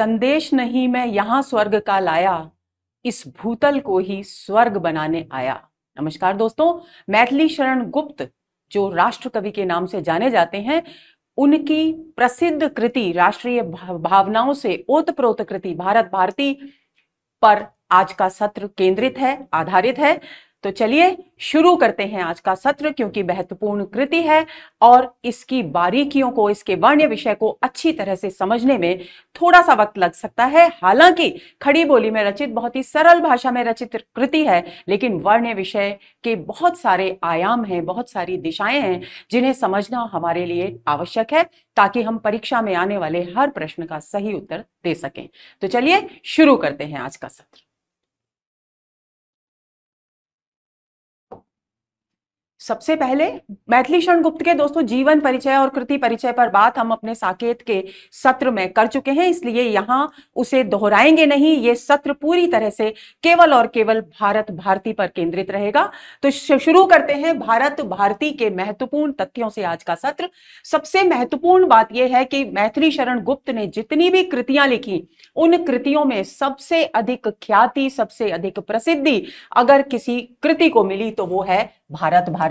संदेश नहीं मैं यहाँ स्वर्ग का लाया, इस भूतल को ही स्वर्ग बनाने आया। नमस्कार दोस्तों, मैथिली शरण गुप्त, जो राष्ट्र कवि के नाम से जाने जाते हैं, उनकी प्रसिद्ध कृति, राष्ट्रीय भावनाओं से ओतप्रोत कृति, भारत भारती पर आज का सत्र केंद्रित है, आधारित है। तो चलिए शुरू करते हैं आज का सत्र, क्योंकि महत्वपूर्ण कृति है और इसकी बारीकियों को, इसके वर्ण्य विषय को अच्छी तरह से समझने में थोड़ा सा वक्त लग सकता है। हालाँकि खड़ी बोली में रचित, बहुत ही सरल भाषा में रचित कृति है, लेकिन वर्ण्य विषय के बहुत सारे आयाम हैं, बहुत सारी दिशाएँ हैं, जिन्हें समझना हमारे लिए आवश्यक है, ताकि हम परीक्षा में आने वाले हर प्रश्न का सही उत्तर दे सकें। तो चलिए शुरू करते हैं आज का सत्र। सबसे पहले मैथिली शरण गुप्त के दोस्तों जीवन परिचय और कृति परिचय पर बात हम अपने साकेत के सत्र में कर चुके हैं, इसलिए यहाँ उसे दोहराएँगे नहीं, ये सत्र पूरी तरह से केवल और केवल भारत भारती पर केंद्रित रहेगा। तो शुरू करते हैं भारत भारती के महत्वपूर्ण तथ्यों से आज का सत्र। सबसे महत्वपूर्ण बात यह है कि मैथिली शरण गुप्त ने जितनी भी कृतियाँ लिखी, उन कृतियों में सबसे अधिक ख्याति, सबसे अधिक प्रसिद्धि अगर किसी कृति को मिली तो वो है भारत भारती।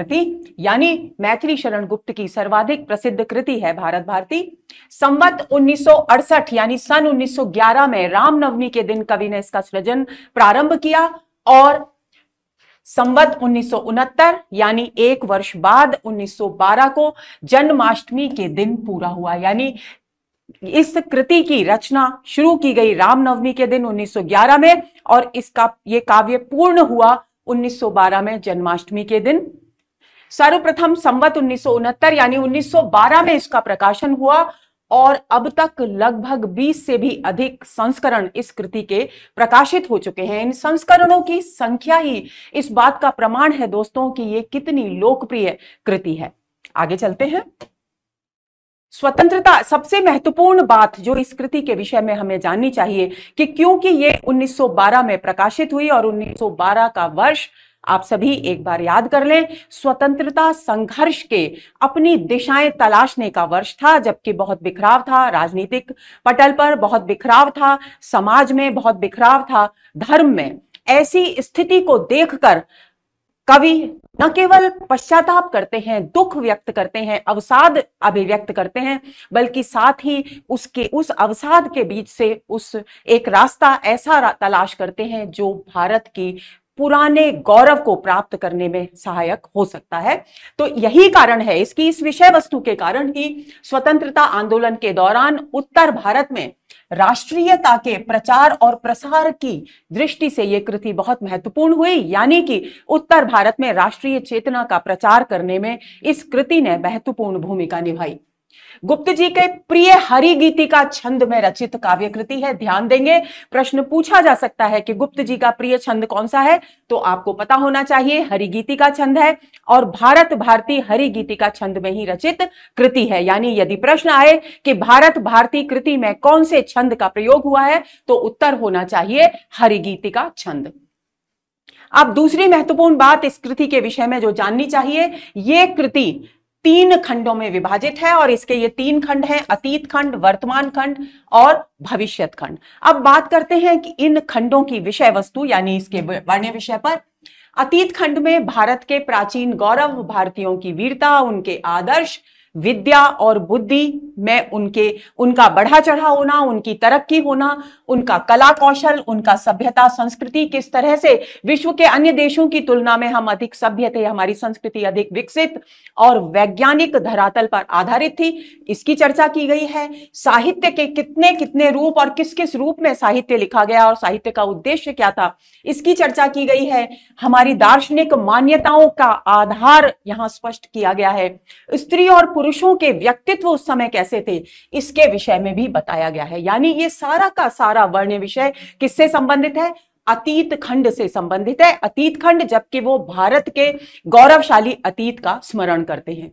यानी मैथिली शरण गुप्त की सर्वाधिक प्रसिद्ध कृति है भारत भारती। संवत 1968 यानी सन 1911 में रामनवमी के दिन कवि ने इसका सृजन प्रारंभ किया और संवत उन्नीस यानी एक वर्ष बाद 1912 को जन्माष्टमी के दिन पूरा हुआ। यानी इस कृति की रचना शुरू की गई रामनवमी के दिन 1911 में और इसका ये काव्य पूर्ण हुआ 1912 में जन्माष्टमी के दिन। सर्वप्रथम संवत उन्नीस सौ उनहत्तर, यानी 1912 में इसका प्रकाशन हुआ और अब तक लगभग 20 से भी अधिक संस्करण इस कृति के प्रकाशित हो चुके हैं। इन संस्करणों की संख्या ही इस बात का प्रमाण है दोस्तों कि ये कितनी लोकप्रिय कृति है। आगे चलते हैं। स्वतंत्रता सबसे महत्वपूर्ण बात जो इस कृति के विषय में हमें जाननी चाहिए कि क्योंकि ये 1912 में प्रकाशित हुई और 1912 का वर्ष आप सभी एक बार याद कर लें, स्वतंत्रता संघर्ष के अपनी दिशाएँ तलाशने का वर्ष था, जबकि बहुत बिखराव था, राजनीतिक पटल पर बहुत बिखराव था, समाज में बहुत बिखराव था, धर्म में। ऐसी स्थिति को देखकर कवि न केवल पश्चाताप करते हैं, दुख व्यक्त करते हैं, अवसाद अभिव्यक्त करते हैं, बल्कि साथ ही उसके, उस अवसाद के बीच से उस एक रास्ता ऐसा तलाश करते हैं जो भारत की पुराने गौरव को प्राप्त करने में सहायक हो सकता है। तो यही कारण है इसकी, इस विषय वस्तु के कारण ही स्वतंत्रता आंदोलन के दौरान उत्तर भारत में राष्ट्रीयता के प्रचार और प्रसार की दृष्टि से यह कृति बहुत महत्वपूर्ण हुई। यानी कि उत्तर भारत में राष्ट्रीय चेतना का प्रचार करने में इस कृति ने महत्वपूर्ण भूमिका निभाई। गुप्त जी के प्रिय हरि गीति का छंद में रचित काव्य कृति है। ध्यान देंगे, प्रश्न पूछा जा सकता है कि गुप्त जी का प्रिय छंद कौन सा है? तो आपको पता होना चाहिए, हरि गीति का छंद है और भारत भारती हरि गीति का छंद में ही रचित कृति है। यानी यदि प्रश्न आए कि भारत भारती कृति में कौन से छंद का प्रयोग हुआ है तो उत्तर होना चाहिए हरि गीति का छंद। अब दूसरी महत्वपूर्ण बात इस कृति के विषय में जो जाननी चाहिए, ये कृति तीन खंडों में विभाजित है और इसके ये तीन खंड हैं, अतीत खंड, वर्तमान खंड और भविष्यत खंड। अब बात करते हैं कि इन खंडों की विषय वस्तु, यानी इसके वर्ण्य विषय पर। अतीत खंड में भारत के प्राचीन गौरव, भारतीयों की वीरता, उनके आदर्श विद्या और बुद्धि में उनके, उनका बढ़ा चढ़ा होना, उनकी तरक्की होना, उनका कला कौशल, उनका सभ्यता संस्कृति किस तरह से विश्व के अन्य देशों की तुलना में हम अधिक सभ्य थे, हमारी संस्कृति अधिक विकसित और वैज्ञानिक धरातल पर आधारित थी। इसकी चर्चा की गई है, साहित्य के कितने कितने रूप और किस किस रूप में साहित्य लिखा गया और साहित्य का उद्देश्य क्या था, इसकी चर्चा की गई है। हमारी दार्शनिक मान्यताओं का आधार यहाँ स्पष्ट किया गया है। स्त्री और पुरुषों के व्यक्तित्व उस समय कैसे थे, इसके विषय में भी बताया गया है। यानी ये सारा का सारा वर्ण विषय किससे संबंधित है? अतीत खंड से संबंधित है। अतीत खंड जबकि वो भारत के गौरवशाली अतीत का स्मरण करते हैं।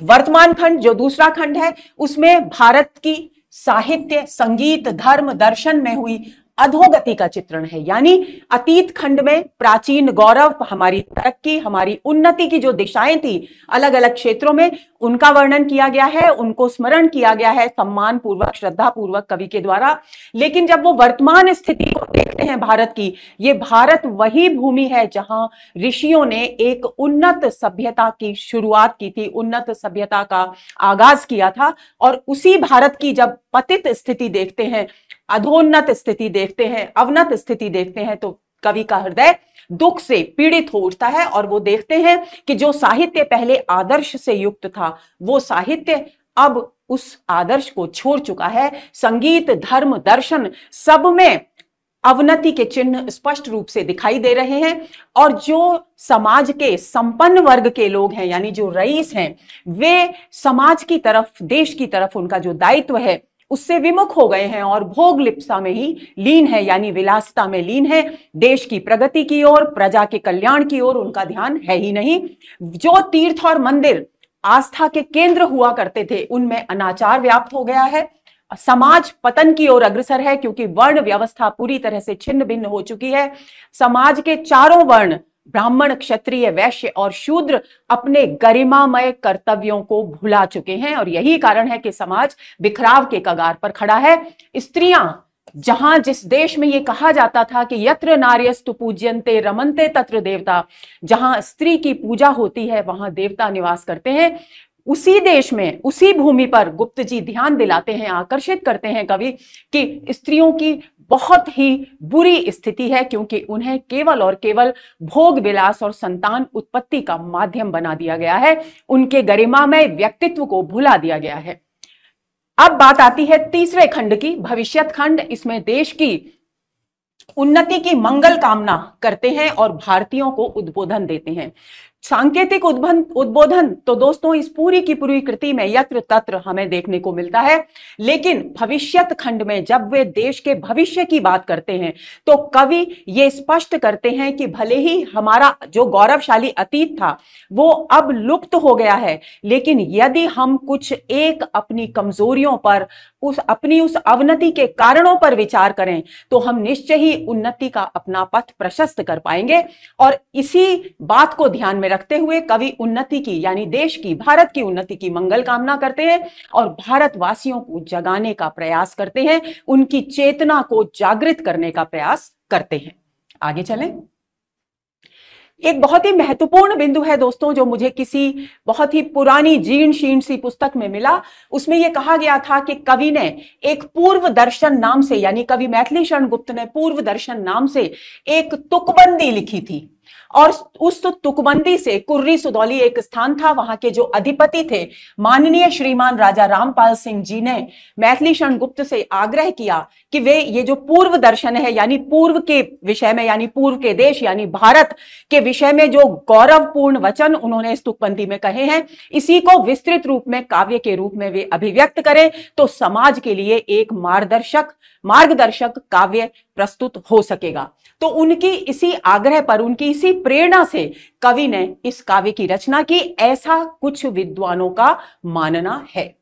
वर्तमान खंड जो दूसरा खंड है, उसमें भारत की साहित्य, संगीत, धर्म, दर्शन में हुई अधोगति का चित्रण है। यानी अतीत खंड में प्राचीन गौरव, हमारी तरक्की, हमारी उन्नति की जो दिशाएँ थी अलग अलग क्षेत्रों में उनका वर्णन किया गया है, उनको स्मरण किया गया है सम्मान पूर्वक श्रद्धा पूर्वक कवि के द्वारा। लेकिन जब वो वर्तमान स्थिति को देखते हैं भारत की, ये भारत वही भूमि है जहाँ ऋषियों ने एक उन्नत सभ्यता की शुरुआत की थी, उन्नत सभ्यता का आगाज़ किया था और उसी भारत की जब पतित स्थिति देखते हैं, अधोन्नत स्थिति देखते हैं, अवनत स्थिति देखते हैं तो कवि का हृदय दुख से पीड़ित हो उठता है और वो देखते हैं कि जो साहित्य पहले आदर्श से युक्त था, वो साहित्य अब उस आदर्श को छोड़ चुका है। संगीत, धर्म, दर्शन सब में अवनति के चिन्ह स्पष्ट रूप से दिखाई दे रहे हैं और जो समाज के संपन्न वर्ग के लोग हैं, यानी जो रईस हैं, वे समाज की तरफ़, देश की तरफ़ उनका जो दायित्व है उससे विमुख हो गए हैं और भोग लिप्सा में ही लीन है, यानी विलासता में लीन है। देश की प्रगति की ओर, प्रजा के कल्याण की ओर उनका ध्यान है ही नहीं। जो तीर्थ और मंदिर आस्था के केंद्र हुआ करते थे, उनमें अनाचार व्याप्त हो गया है। समाज पतन की ओर अग्रसर है, क्योंकि वर्ण व्यवस्था पूरी तरह से छिन्न भिन्न हो चुकी है। समाज के चारों वर्ण ब्राह्मण क्षत्रिय वैश्य और शूद्र अपने गरिमामय कर्तव्यों को भुला चुके हैं और यही कारण है कि समाज बिखराव के कगार पर खड़ा है। स्त्रियाँ, जहाँ जिस देश में ये कहा जाता था कि यत्र नार्यस्तु पूज्यंते रमनते तत्र देवता, जहाँ स्त्री की पूजा होती है, वहाँ देवता निवास करते हैं। उसी देश में, उसी भूमि पर गुप्त जी ध्यान दिलाते हैं, आकर्षित करते हैं कवि, कि स्त्रियों की बहुत ही बुरी स्थिति है, क्योंकि उन्हें केवल और केवल भोग विलास और संतान उत्पत्ति का माध्यम बना दिया गया है। उनके गरिमामय व्यक्तित्व को भुला दिया गया है। अब बात आती है तीसरे खंड की, भविष्यत खंड। इसमें देश की उन्नति की मंगल कामना करते हैं और भारतीयों को उद्बोधन देते हैं। सांकेतिक उद्बोधन तो दोस्तों, इस पूरी की पूरी कृति में यत्र तत्र हमें देखने को मिलता है। लेकिन भविष्यत खंड में जब वे देश के भविष्य की बात करते हैं तो कवि ये स्पष्ट करते हैं कि भले ही हमारा जो गौरवशाली अतीत था, वो अब लुप्त हो गया है, लेकिन यदि हम कुछ एक अपनी कमजोरियों पर उस अपनी उस अवनति के कारणों पर विचार करें तो हम निश्चय ही उन्नति का अपना पथ प्रशस्त कर पाएँगे। और इसी बात को ध्यान में रखते हुए कवि उन्नति की, यानी देश की, भारत की उन्नति की मंगल कामना करते हैं और भारतवासियों को जगाने का प्रयास करते हैं, उनकी चेतना को जागृत करने का प्रयास करते हैं। आगे चलें। एक बहुत ही महत्वपूर्ण बिंदु है दोस्तों, जो मुझे किसी बहुत ही पुरानी जीर्ण शीर्ण सी पुस्तक में मिला। उसमें यह कहा गया था कि कवि ने एक पूर्व दर्शन नाम से, यानी कवि मैथिली शरण गुप्त ने पूर्व दर्शन नाम से एक तुकबंदी लिखी थी। और उस तो तुकबंदी से कुर्री सुदौली एक स्थान था, वहाँ के जो अधिपति थे, माननीय श्रीमान राजा रामपाल सिंह जी ने मैथिली क्षण गुप्त से आग्रह किया कि वे ये जो पूर्व दर्शन है, यानी पूर्व के विषय में, यानी पूर्व के देश, यानी भारत के विषय में जो गौरवपूर्ण वचन उन्होंने इस तुकबंदी में कहे हैं, इसी को विस्तृत रूप में, काव्य के रूप में वे अभिव्यक्त करें तो समाज के लिए एक मार्गदर्शक मार्गदर्शक काव्य प्रस्तुत हो सकेगा। तो उनकी इसी आग्रह पर, उनकी इसी प्रेरणा से कवि ने इस काव्य की रचना की। ऐसा कुछ विद्वानों का मानना है।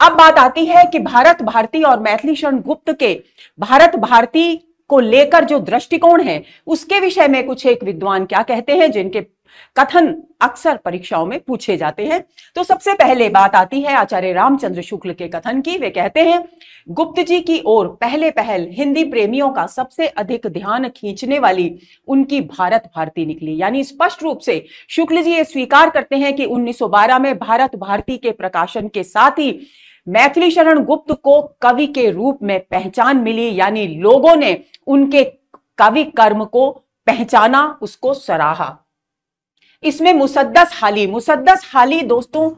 अब बात आती है कि भारत भारती और मैथिली शरण गुप्त के भारत भारती को लेकर जो दृष्टिकोण है, उसके विषय में कुछ एक विद्वान क्या कहते हैं, जिनके कथन अक्सर परीक्षाओं में पूछे जाते हैं। तो सबसे पहले बात आती है आचार्य रामचंद्र शुक्ल के कथन की। वे कहते हैं, गुप्त जी की ओर पहले पहल हिंदी प्रेमियों का सबसे अधिक ध्यान खींचने वाली उनकी भारत भारती निकली। यानी स्पष्ट रूप से शुक्ल जी ये स्वीकार करते हैं कि 1912 में भारत भारती के प्रकाशन के साथ ही मैथिली शरण गुप्त को कवि के रूप में पहचान मिली। यानी लोगों ने उनके कवि कर्म को पहचाना, उसको सराहा। इसमें मुसद्दस हाली मुसद्दस हाली दोस्तों,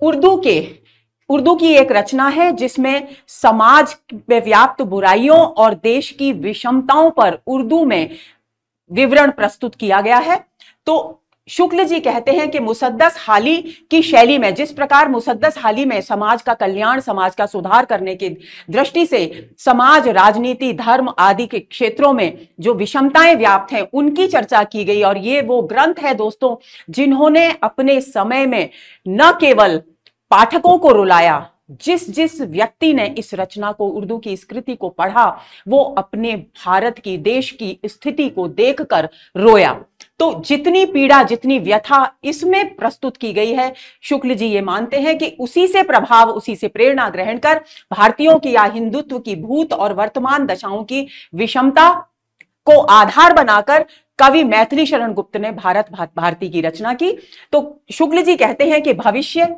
उर्दू के, उर्दू की एक रचना है जिसमें समाज में व्याप्त बुराइयों और देश की विषमताओं पर उर्दू में विवरण प्रस्तुत किया गया है। तो शुक्ल जी कहते हैं कि मुसद्दस हाली की शैली में, जिस प्रकार मुसद्दस हाली में समाज का कल्याण, समाज का सुधार करने की दृष्टि से समाज, राजनीति, धर्म आदि के क्षेत्रों में जो विषमताएँ व्याप्त हैं, उनकी चर्चा की गई और ये वो ग्रंथ है दोस्तों, जिन्होंने अपने समय में न केवल पाठकों को रुलाया जिस जिस व्यक्ति ने इस रचना को, उर्दू की स्कृति को पढ़ा, वो अपने भारत की, देश की स्थिति को देखकर रोया। तो जितनी पीड़ा जितनी व्यथा इसमें प्रस्तुत की गई है शुक्ल जी ये मानते हैं कि उसी से प्रभाव उसी से प्रेरणा ग्रहण कर भारतीयों की या हिंदुत्व की भूत और वर्तमान दशाओं की विषमता को आधार बनाकर कवि मैथिली शरण गुप्त ने भारत भारती की रचना की। तो शुक्ल जी कहते हैं कि भविष्य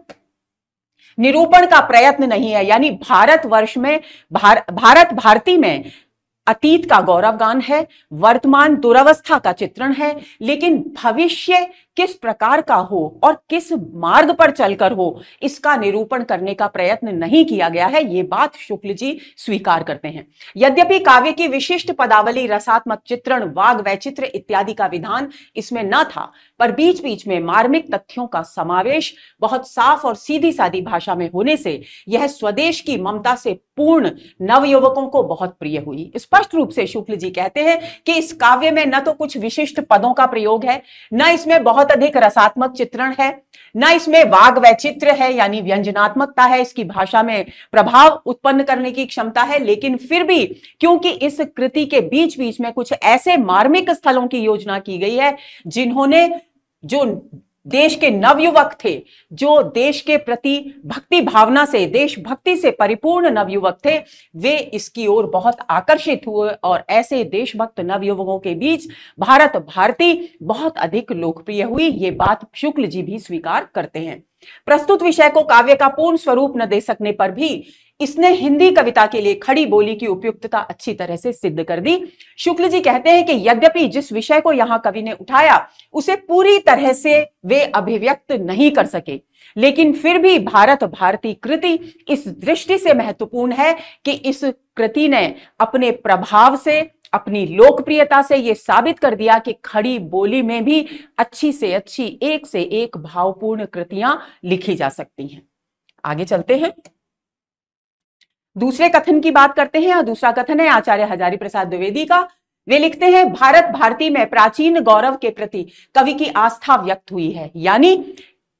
निरूपण का प्रयत्न नहीं है यानी भारत वर्ष में भार, भारत भारती में अतीत का गौरवगान है वर्तमान दुरावस्था का चित्रण है लेकिन भविष्य किस प्रकार का हो और किस मार्ग पर चलकर हो, इसका निरूपण करने का प्रयत्न नहीं किया गया है। ये बात शुक्ल जी स्वीकार करते हैं। यद्यपि काव्य की विशिष्ट पदावली, रसात्मक चित्रण, वाग वैचित्र इत्यादि का विधान इसमें न था, पर बीच बीच में मार्मिक तथ्यों का समावेश बहुत साफ़ और सीधी सादी भाषा में होने से यह स्वदेश की ममता से पूर्ण नवयुवकों को बहुत प्रिय हुई। स्पष्ट रूप से शुक्ल जी कहते हैं कि इस काव्य में न तो कुछ विशिष्ट पदों का प्रयोग है, न इसमें बहुत बहुत अधिक रसात्मक चित्रण है। ना इसमें वाग वैचित्र है, यानी व्यंजनात्मकता है, इसकी भाषा में प्रभाव उत्पन्न करने की क्षमता है। लेकिन फिर भी, क्योंकि इस कृति के बीच बीच में कुछ ऐसे मार्मिक स्थलों की योजना की गई है, जिन्होंने, जो देश के नवयुवक थे, जो देश के प्रति भक्ति भावना से, देशभक्ति से परिपूर्ण नवयुवक थे, वे इसकी ओर बहुत आकर्षित हुए और ऐसे देशभक्त नवयुवकों के बीच भारत भारती बहुत अधिक लोकप्रिय हुई। ये बात शुक्ल जी भी स्वीकार करते हैं। प्रस्तुत विषय को काव्य का पूर्ण स्वरूप न दे सकने पर भी इसने हिंदी कविता के लिए खड़ी बोली की उपयुक्तता अच्छी तरह से सिद्ध कर दी। शुक्ल जी कहते हैं कि यद्यपि जिस विषय को यहाँ कवि ने उठाया, उसे पूरी तरह से वे अभिव्यक्त नहीं कर सके। लेकिन फिर भी भारत भारती कृति इस दृष्टि से महत्वपूर्ण है कि इस कृति ने अपने प्रभाव से, अपनी लोकप्रियता से यह साबित कर दिया कि खड़ी बोली में भी अच्छी से अच्छी, एक से एक भावपूर्ण कृतियाँ लिखी जा सकती हैं। आगे चलते हैं। दूसरे कथन की बात करते हैं और दूसरा कथन है आचार्य हजारी प्रसाद द्विवेदी का। वे लिखते हैं, भारत भारती में प्राचीन गौरव के प्रति कवि की आस्था व्यक्त हुई है। यानी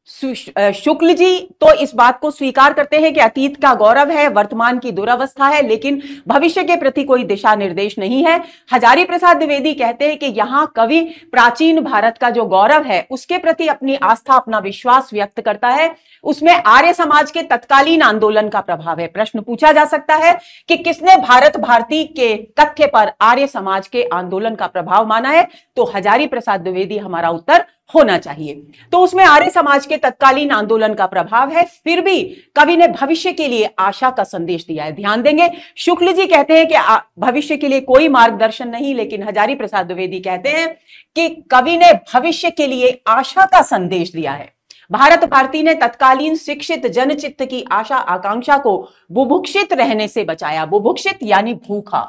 शुक्ल जी तो इस बात को स्वीकार करते हैं कि अतीत का गौरव है, वर्तमान की दुरावस्था है, लेकिन भविष्य के प्रति कोई दिशा निर्देश नहीं है। हजारी प्रसाद द्विवेदी कहते हैं कि यहाँ कवि प्राचीन भारत का जो गौरव है, उसके प्रति अपनी आस्था, अपना विश्वास व्यक्त करता है। उसमें आर्य समाज के तत्कालीन आंदोलन का प्रभाव है। प्रश्न पूछा जा सकता है कि किसने भारत भारती के तथ्य पर आर्य समाज के आंदोलन का प्रभाव माना है? तो हजारी प्रसाद द्विवेदी हमारा उत्तर होना चाहिए। तो उसमें आर्य समाज के तत्कालीन आंदोलन का प्रभाव है। फिर भी कवि ने भविष्य के लिए आशा का संदेश दिया है। ध्यान देंगे, शुक्ल जी कहते हैं कि भविष्य के लिए कोई मार्गदर्शन नहीं, लेकिन हजारी प्रसाद द्विवेदी कहते हैं कि कवि ने भविष्य के लिए आशा का संदेश दिया है। भारत भारती ने तत्कालीन शिक्षित जनचित्त की आशा आकांक्षा को बुभुक्षित रहने से बचाया। बुभुक्षित यानी भूखा।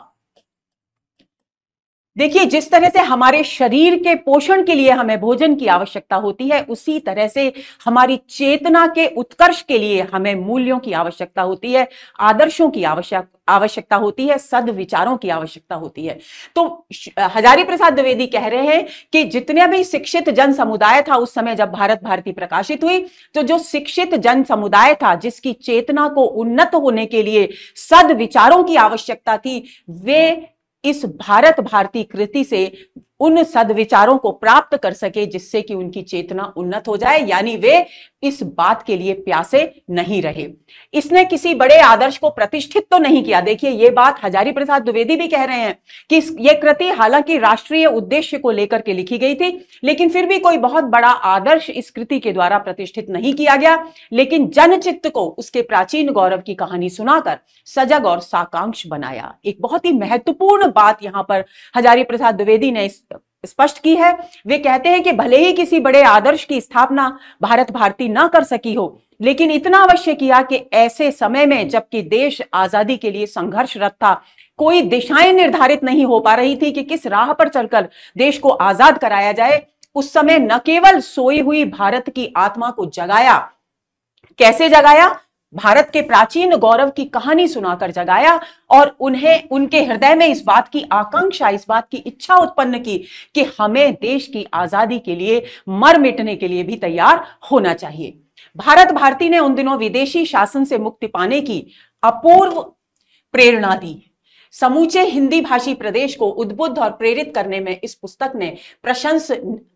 देखिए, जिस तरह से हमारे शरीर के पोषण के लिए हमें भोजन की आवश्यकता होती है, उसी तरह से हमारी चेतना के उत्कर्ष के लिए हमें मूल्यों की आवश्यकता होती है, आदर्शों की आवश्यक, आवश्यकता होती है सद विचारों की आवश्यकता होती है। तो हजारी प्रसाद द्विवेदी कह रहे हैं कि जितने भी शिक्षित जन समुदाय था उस समय जब भारत भारती प्रकाशित हुई तो जो शिक्षित जन समुदाय था, जिसकी चेतना को उन्नत होने के लिए सद विचारों की आवश्यकता थी, वे इस भारत भारती कृति से उन सदविचारों को प्राप्त कर सके जिससे कि उनकी चेतना उन्नत हो जाए, यानी वे इस बात के लिए प्यासे नहीं रहे। इसने किसी बड़े आदर्श को प्रतिष्ठित तो नहीं किया। देखिए, ये बात हजारी प्रसाद द्विवेदी भी कह रहे हैं कि ये कृति हालाँकि राष्ट्रीय उद्देश्य को लेकर के लिखी गई थी, लेकिन फिर भी कोई बहुत बड़ा आदर्श इस कृति के द्वारा प्रतिष्ठित नहीं किया गया। लेकिन जनचित्त को उसके प्राचीन गौरव की कहानी सुनाकर सजग और साकांक्ष बनाया। एक बहुत ही महत्वपूर्ण बात यहाँ पर हजारी प्रसाद द्विवेदी ने इस स्पष्ट की है। वे कहते हैं कि भले ही किसी बड़े आदर्श की स्थापना भारत भारती ना कर सकी हो, लेकिन इतना अवश्य किया कि ऐसे समय में जबकि देश आज़ादी के लिए संघर्षरत था कोई दिशाएँ निर्धारित नहीं हो पा रही थी कि किस राह पर चलकर देश को आज़ाद कराया जाए, उस समय न केवल सोई हुई भारत की आत्मा को जगाया, कैसे जगाया? भारत के प्राचीन गौरव की कहानी सुनाकर जगाया और उन्हें, उनके हृदय में इस बात की आकांक्षा, इस बात की इच्छा उत्पन्न की कि हमें देश की आज़ादी के लिए, मर मिटने के लिए भी तैयार होना चाहिए। भारत भारती ने उन दिनों विदेशी शासन से मुक्ति पाने की अपूर्व प्रेरणा दी। समूचे हिंदी भाषी प्रदेश को उद्बुद्ध और प्रेरित करने में इस पुस्तक ने प्रशंस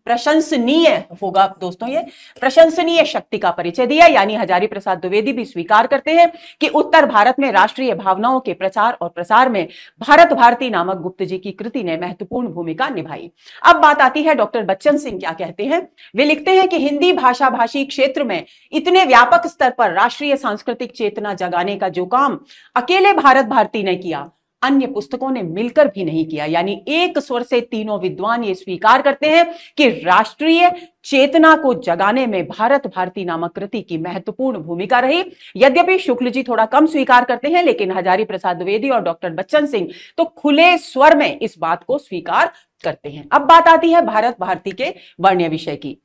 प्रशंसनीय होगा। दोस्तों, ये प्रशंसनीय शक्ति का परिचय दिया। यानी हजारी प्रसाद द्विवेदी भी स्वीकार करते हैं कि उत्तर भारत में राष्ट्रीय भावनाओं के प्रचार और प्रसार में भारत भारती नामक गुप्त जी की कृति ने महत्वपूर्ण भूमिका निभाई। अब बात आती है डॉक्टर बच्चन सिंह क्या कहते हैं। वे लिखते हैं कि हिंदी भाषा भाषी क्षेत्र में इतने व्यापक स्तर पर राष्ट्रीय सांस्कृतिक चेतना जगाने का जो काम अकेले भारत भारती ने किया अन्य पुस्तकों ने मिलकर भी नहीं किया। यानी एक स्वर से तीनों विद्वान ये स्वीकार करते हैं कि राष्ट्रीय चेतना को जगाने में भारत भारती नामक कृति की महत्वपूर्ण भूमिका रही। यद्यपि शुक्ल जी थोड़ा कम स्वीकार करते हैं, लेकिन हजारी प्रसाद द्विवेदी और डॉक्टर बच्चन सिंह तो खुले स्वर में इस बात को स्वीकार करते हैं। अब बात आती है भारत भारती के वर्ण्य विषय की।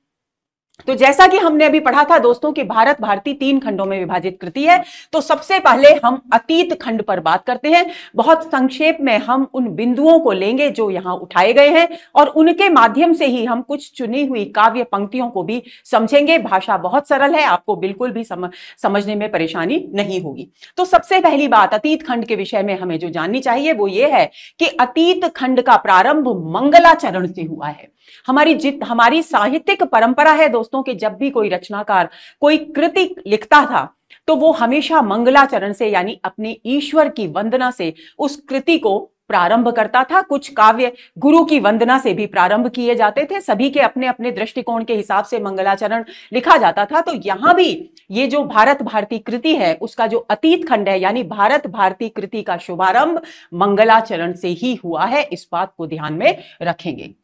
तो जैसा कि हमने अभी पढ़ा था दोस्तों कि भारत भारती तीन खंडों में विभाजित कृति है। तो सबसे पहले हम अतीत खंड पर बात करते हैं। बहुत संक्षेप में हम उन बिंदुओं को लेंगे जो यहाँ उठाए गए हैं और उनके माध्यम से ही हम कुछ चुनी हुई काव्य पंक्तियों को भी समझेंगे। भाषा बहुत सरल है आपको बिल्कुल भी सम, समझने में परेशानी नहीं होगी। तो सबसे पहली बात अतीत खंड के विषय में हमें जो जाननी चाहिए वो ये है कि अतीत खंड का प्रारंभ मंगलाचरण से हुआ है। हमारी जित, हमारी साहित्यिक परंपरा है दोस्तों कि जब भी कोई रचनाकार, कोई कृति लिखता था तो वो हमेशा मंगलाचरण से यानी अपने ईश्वर की वंदना से उस कृति को प्रारंभ करता था। कुछ काव्य गुरु की वंदना से भी प्रारंभ किए जाते थे। सभी के अपने अपने दृष्टिकोण के हिसाब से मंगलाचरण लिखा जाता था। तो यहाँ भी ये जो भारत भारती कृति है, उसका जो अतीत खंड है, यानी भारत भारती कृति का शुभारंभ मंगलाचरण से ही हुआ है। इस बात को ध्यान में रखेंगे।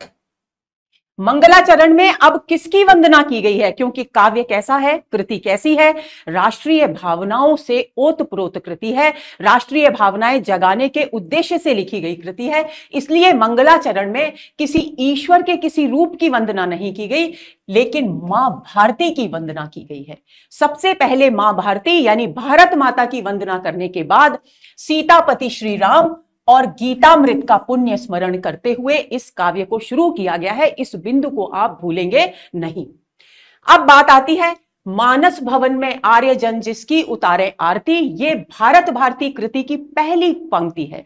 मंगलाचरण में अब किसकी वंदना की गई है? क्योंकि काव्य कैसा है, कृति कैसी है, राष्ट्रीय भावनाओं से ओतप्रोत कृति है, राष्ट्रीय भावनाएँ जगाने के उद्देश्य से लिखी गई कृति है। इसलिए मंगलाचरण में किसी ईश्वर के किसी रूप की वंदना नहीं की गई, लेकिन माँ भारती की वंदना की गई है। सबसे पहले माँ भारती, यानी भारत माता की वंदना करने के बाद सीतापति श्री राम और गीतामृत का पुण्य स्मरण करते हुए इस काव्य को शुरू किया गया है। इस बिंदु को आप भूलेंगे नहीं। अब बात आती है मानस भवन में आर्य जन जिसकी उतारे आरती, ये भारत भारती कृति की पहली पंक्ति है।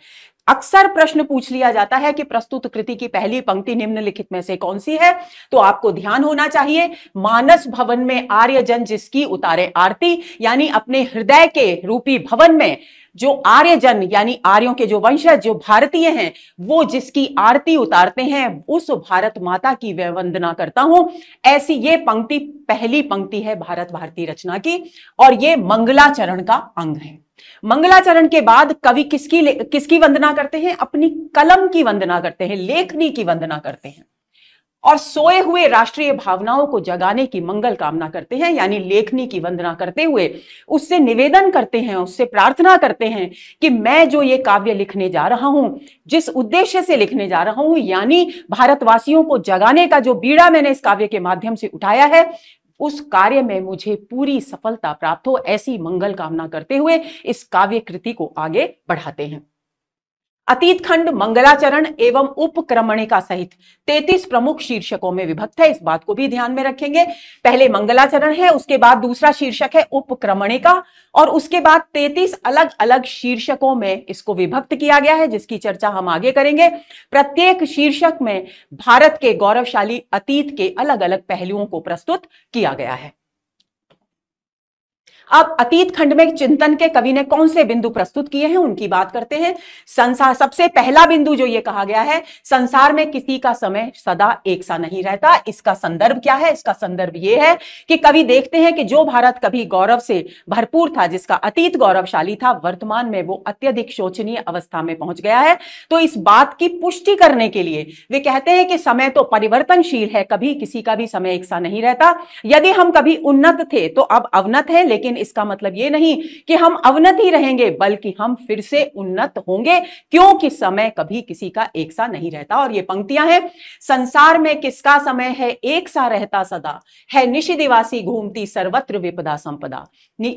अक्सर प्रश्न पूछ लिया जाता है कि प्रस्तुत कृति की पहली पंक्ति निम्नलिखित में से कौन सी है? तो आपको ध्यान होना चाहिए, मानस भवन में आर्य जन जिसकी उतारे आरती, यानी अपने हृदय के रूपी भवन में जो आर्य जन यानी आर्यों के जो वंशज जो भारतीय हैं, वो जिसकी आरती उतारते हैं, उस भारत माता की वह वंदना करता हूँ। ऐसी ये पंक्ति, पहली पंक्ति है भारत भारती रचना की, और ये मंगलाचरण का अंग है। मंगलाचरण के बाद कवि किसकी किसकी वंदना करते हैं? अपनी कलम की वंदना करते हैं, लेखनी की वंदना करते हैं। और सोए हुए राष्ट्रीय भावनाओं को जगाने की मंगल कामना करते हैं, यानी लेखनी की वंदना करते हुए, उससे निवेदन करते हैं, उससे प्रार्थना करते हैं कि मैं जो ये काव्य लिखने जा रहा हूँ, जिस उद्देश्य से लिखने जा रहा हूँ, यानी भारतवासियों को जगाने का जो बीड़ा मैंने इस काव्य के माध्यम से उठाया है, उस कार्य में मुझे पूरी सफलता प्राप्त हो, ऐसी मंगल कामना करते हुए इस काव्य कृति को आगे बढ़ाते हैं। अतीत खंड मंगलाचरण एवं उपक्रमणिका सहित 33 प्रमुख शीर्षकों में विभक्त है। इस बात को भी ध्यान में रखेंगे। पहले मंगलाचरण है, उसके बाद दूसरा शीर्षक है उपक्रमणिका और उसके बाद 33 अलग अलग शीर्षकों में इसको विभक्त किया गया है, जिसकी चर्चा हम आगे करेंगे। प्रत्येक शीर्षक में भारत के गौरवशाली अतीत के अलग अलग पहलुओं को प्रस्तुत किया गया है। अब अतीत खंड में चिंतन के कवि ने कौन से बिंदु प्रस्तुत किए हैं, उनकी बात करते हैं। संसार, सबसे पहला बिंदु जो ये कहा गया है, संसार में किसी का समय सदा एक सा नहीं रहता। इसका संदर्भ क्या है? इसका संदर्भ ये है कि कवि देखते हैं कि जो भारत कभी गौरव से भरपूर था, जिसका अतीत गौरवशाली था, वर्तमान में वो अत्यधिक शोचनीय अवस्था में पहुँच गया है। तो इस बात की पुष्टि करने के लिए वे कहते हैं कि समय तो परिवर्तनशील है, कभी किसी का भी समय एक सा नहीं रहता। यदि हम कभी उन्नत थे तो अब अवनत है, लेकिन लेकिन इसका मतलब ये नहीं कि हम अवनत ही रहेंगे, बल्कि हम फिर से उन्नत होंगे, क्योंकि समय कभी किसी का एक सा नहीं रहता। और ये पंक्तियाँ हैं, संसार में किसका समय है? एक सा रहता सदा। है निशि दिवासी घूमती सर्वत्र विपदा संपदा।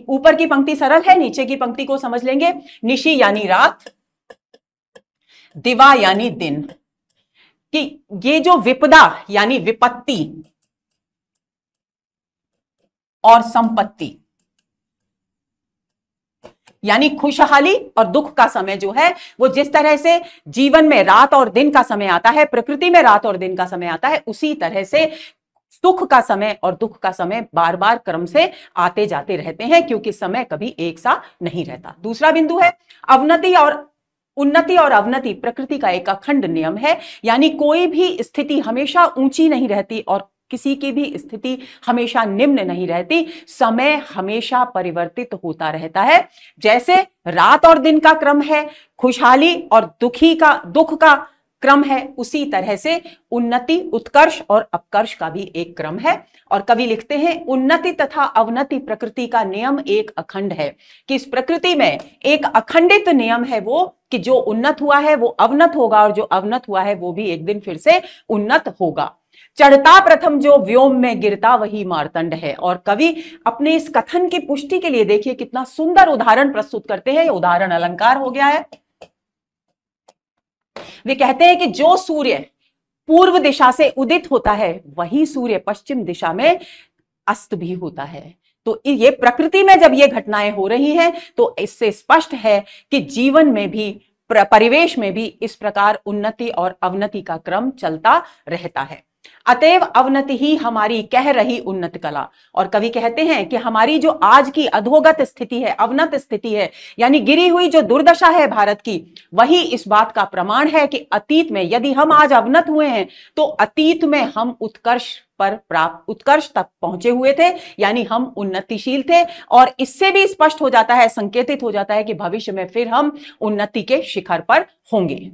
ऊपर की पंक्ति सरल है, नीचे की पंक्ति को समझ लेंगे। निशि यानी रात, दिवा यानी दिन। कि ये जो विपदा यानी विपत्ति और संपत्ति यानी खुशहाली और दुख का समय जो है, वो जिस तरह से जीवन में रात और दिन का समय आता है, प्रकृति में रात और दिन का समय आता है, उसी तरह से सुख का समय और दुख का समय बार बार क्रम से आते जाते रहते हैं, क्योंकि समय कभी एक सा नहीं रहता। दूसरा बिंदु है, अवनति और उन्नति और अवनति प्रकृति का एक अखंड नियम है, यानी कोई भी स्थिति हमेशा ऊँची नहीं रहती और किसी की भी स्थिति हमेशा निम्न नहीं रहती, समय हमेशा परिवर्तित होता रहता है। जैसे रात और दिन का क्रम है, खुशहाली और दुखी का, दुख का क्रम है, उसी तरह से उन्नति, उत्कर्ष और अपकर्ष का भी एक क्रम है। और कवि लिखते हैं, उन्नति तथा अवनति प्रकृति का नियम एक अखंड है। कि इस प्रकृति में एक अखंडित नियम है वो, कि जो उन्नत हुआ है, वो अवनत होगा और जो अवनत हुआ है, वो भी एक दिन फिर से उन्नत होगा। चढ़ता प्रथम जो व्योम में गिरता, वही मारतंड है। और कवि अपने इस कथन की पुष्टि के लिए देखिए, कितना सुंदर उदाहरण प्रस्तुत करते हैं। उदाहरण अलंकार हो गया है। वे कहते हैं कि जो सूर्य पूर्व दिशा से उदित होता है, वही सूर्य पश्चिम दिशा में अस्त भी होता है। तो ये प्रकृति में जब ये घटनाएँ हो रही हैं तो इससे स्पष्ट है कि जीवन में भी परिवेश में भी इस प्रकार उन्नति और अवनति का क्रम चलता रहता है। अतएव अवनति ही हमारी कह रही उन्नत कला। और कवि कहते हैं कि हमारी जो आज की अधोगत स्थिति है, अवनत स्थिति है, यानी गिरी हुई जो दुर्दशा है भारत की, वही इस बात का प्रमाण है कि अतीत में यदि हम आज अवनत हुए हैं तो अतीत में हम उत्कर्ष पर प्राप्त उत्कर्ष तक पहुँचे हुए थे, यानी हम उन्नतिशील थे, और इससे भी स्पष्ट हो जाता है, संकेतित हो जाता है कि भविष्य में फिर हम उन्नति के शिखर पर होंगे।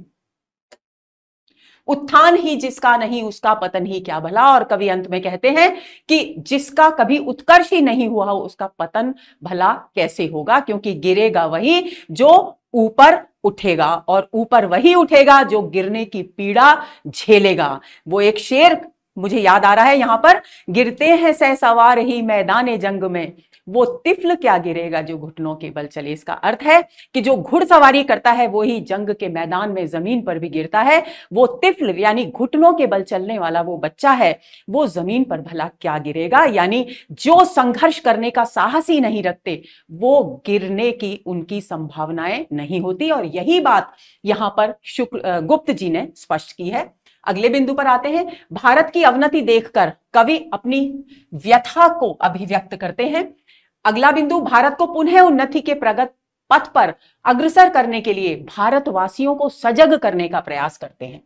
उत्थान ही जिसका नहीं, उसका पतन ही क्या भला? और कवि अंत में कहते हैं कि जिसका कभी उत्कर्ष ही नहीं हुआ उसका पतन भला कैसे होगा? क्योंकि गिरेगा वही जो ऊपर उठेगा और ऊपर वही उठेगा जो गिरने की पीड़ा झेलेगा। वो एक शेर, मुझे याद आ रहा है, यहाँ पर, गिरते हैं सह सवार ही मैदान जंग में वो तिफल क्या गिरेगा जो घुटनों के बल चले? इसका अर्थ है कि जो घुड़सवारी करता है, वो ही जंग के मैदान में ज़मीन पर भी गिरता है। वो तिफल, यानी घुटनों के बल चलने वाला वो बच्चा है, वो ज़मीन पर भला क्या गिरेगा? यानी जो संघर्ष करने का साहस ही नहीं रखते, वो गिरने की उनकी संभावनाएँ नहीं होती। और यही बात यहाँ पर शुक्र गुप्त जी ने स्पष्ट की है। अगले बिंदु पर आते हैं। भारत की अवनति देखकर कवि अपनी व्यथा को अभिव्यक्त करते हैं। अगला बिंदु, भारत को पुनः उन्नति के प्रगत पथ पर अग्रसर करने के लिए भारतवासियों को सजग करने का प्रयास करते हैं।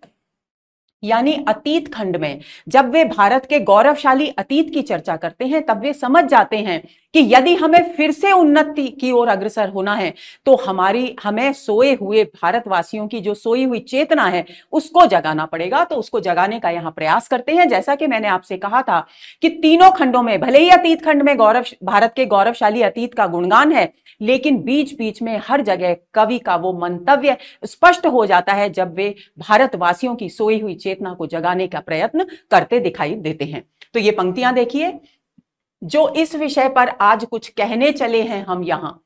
यानी अतीत खंड में। जब वे भारत के गौरवशाली अतीत की चर्चा करते हैं, तब वे समझ जाते हैं कि यदि हमें फिर से उन्नति की ओर अग्रसर होना है तो हमारी, हमें सोए हुए भारतवासियों की जो सोई हुई चेतना है, उसको जगाना पड़ेगा। तो उसको जगाने का यहाँ प्रयास करते हैं। जैसा कि मैंने आपसे कहा था कि तीनों खंडों में, भले ही अतीत खंड में गौरव, भारत के गौरवशाली अतीत का गुणगान है, लेकिन बीच बीच में हर जगह कवि का वो मंतव्य स्पष्ट हो जाता है जब वे भारतवासियों की सोई हुई चेतना को जगाने का प्रयत्न करते दिखाई देते हैं। तो ये पंक्तियाँ देखिए, जो इस विषय पर आज कुछ कहने चले हैं हम यहाँ।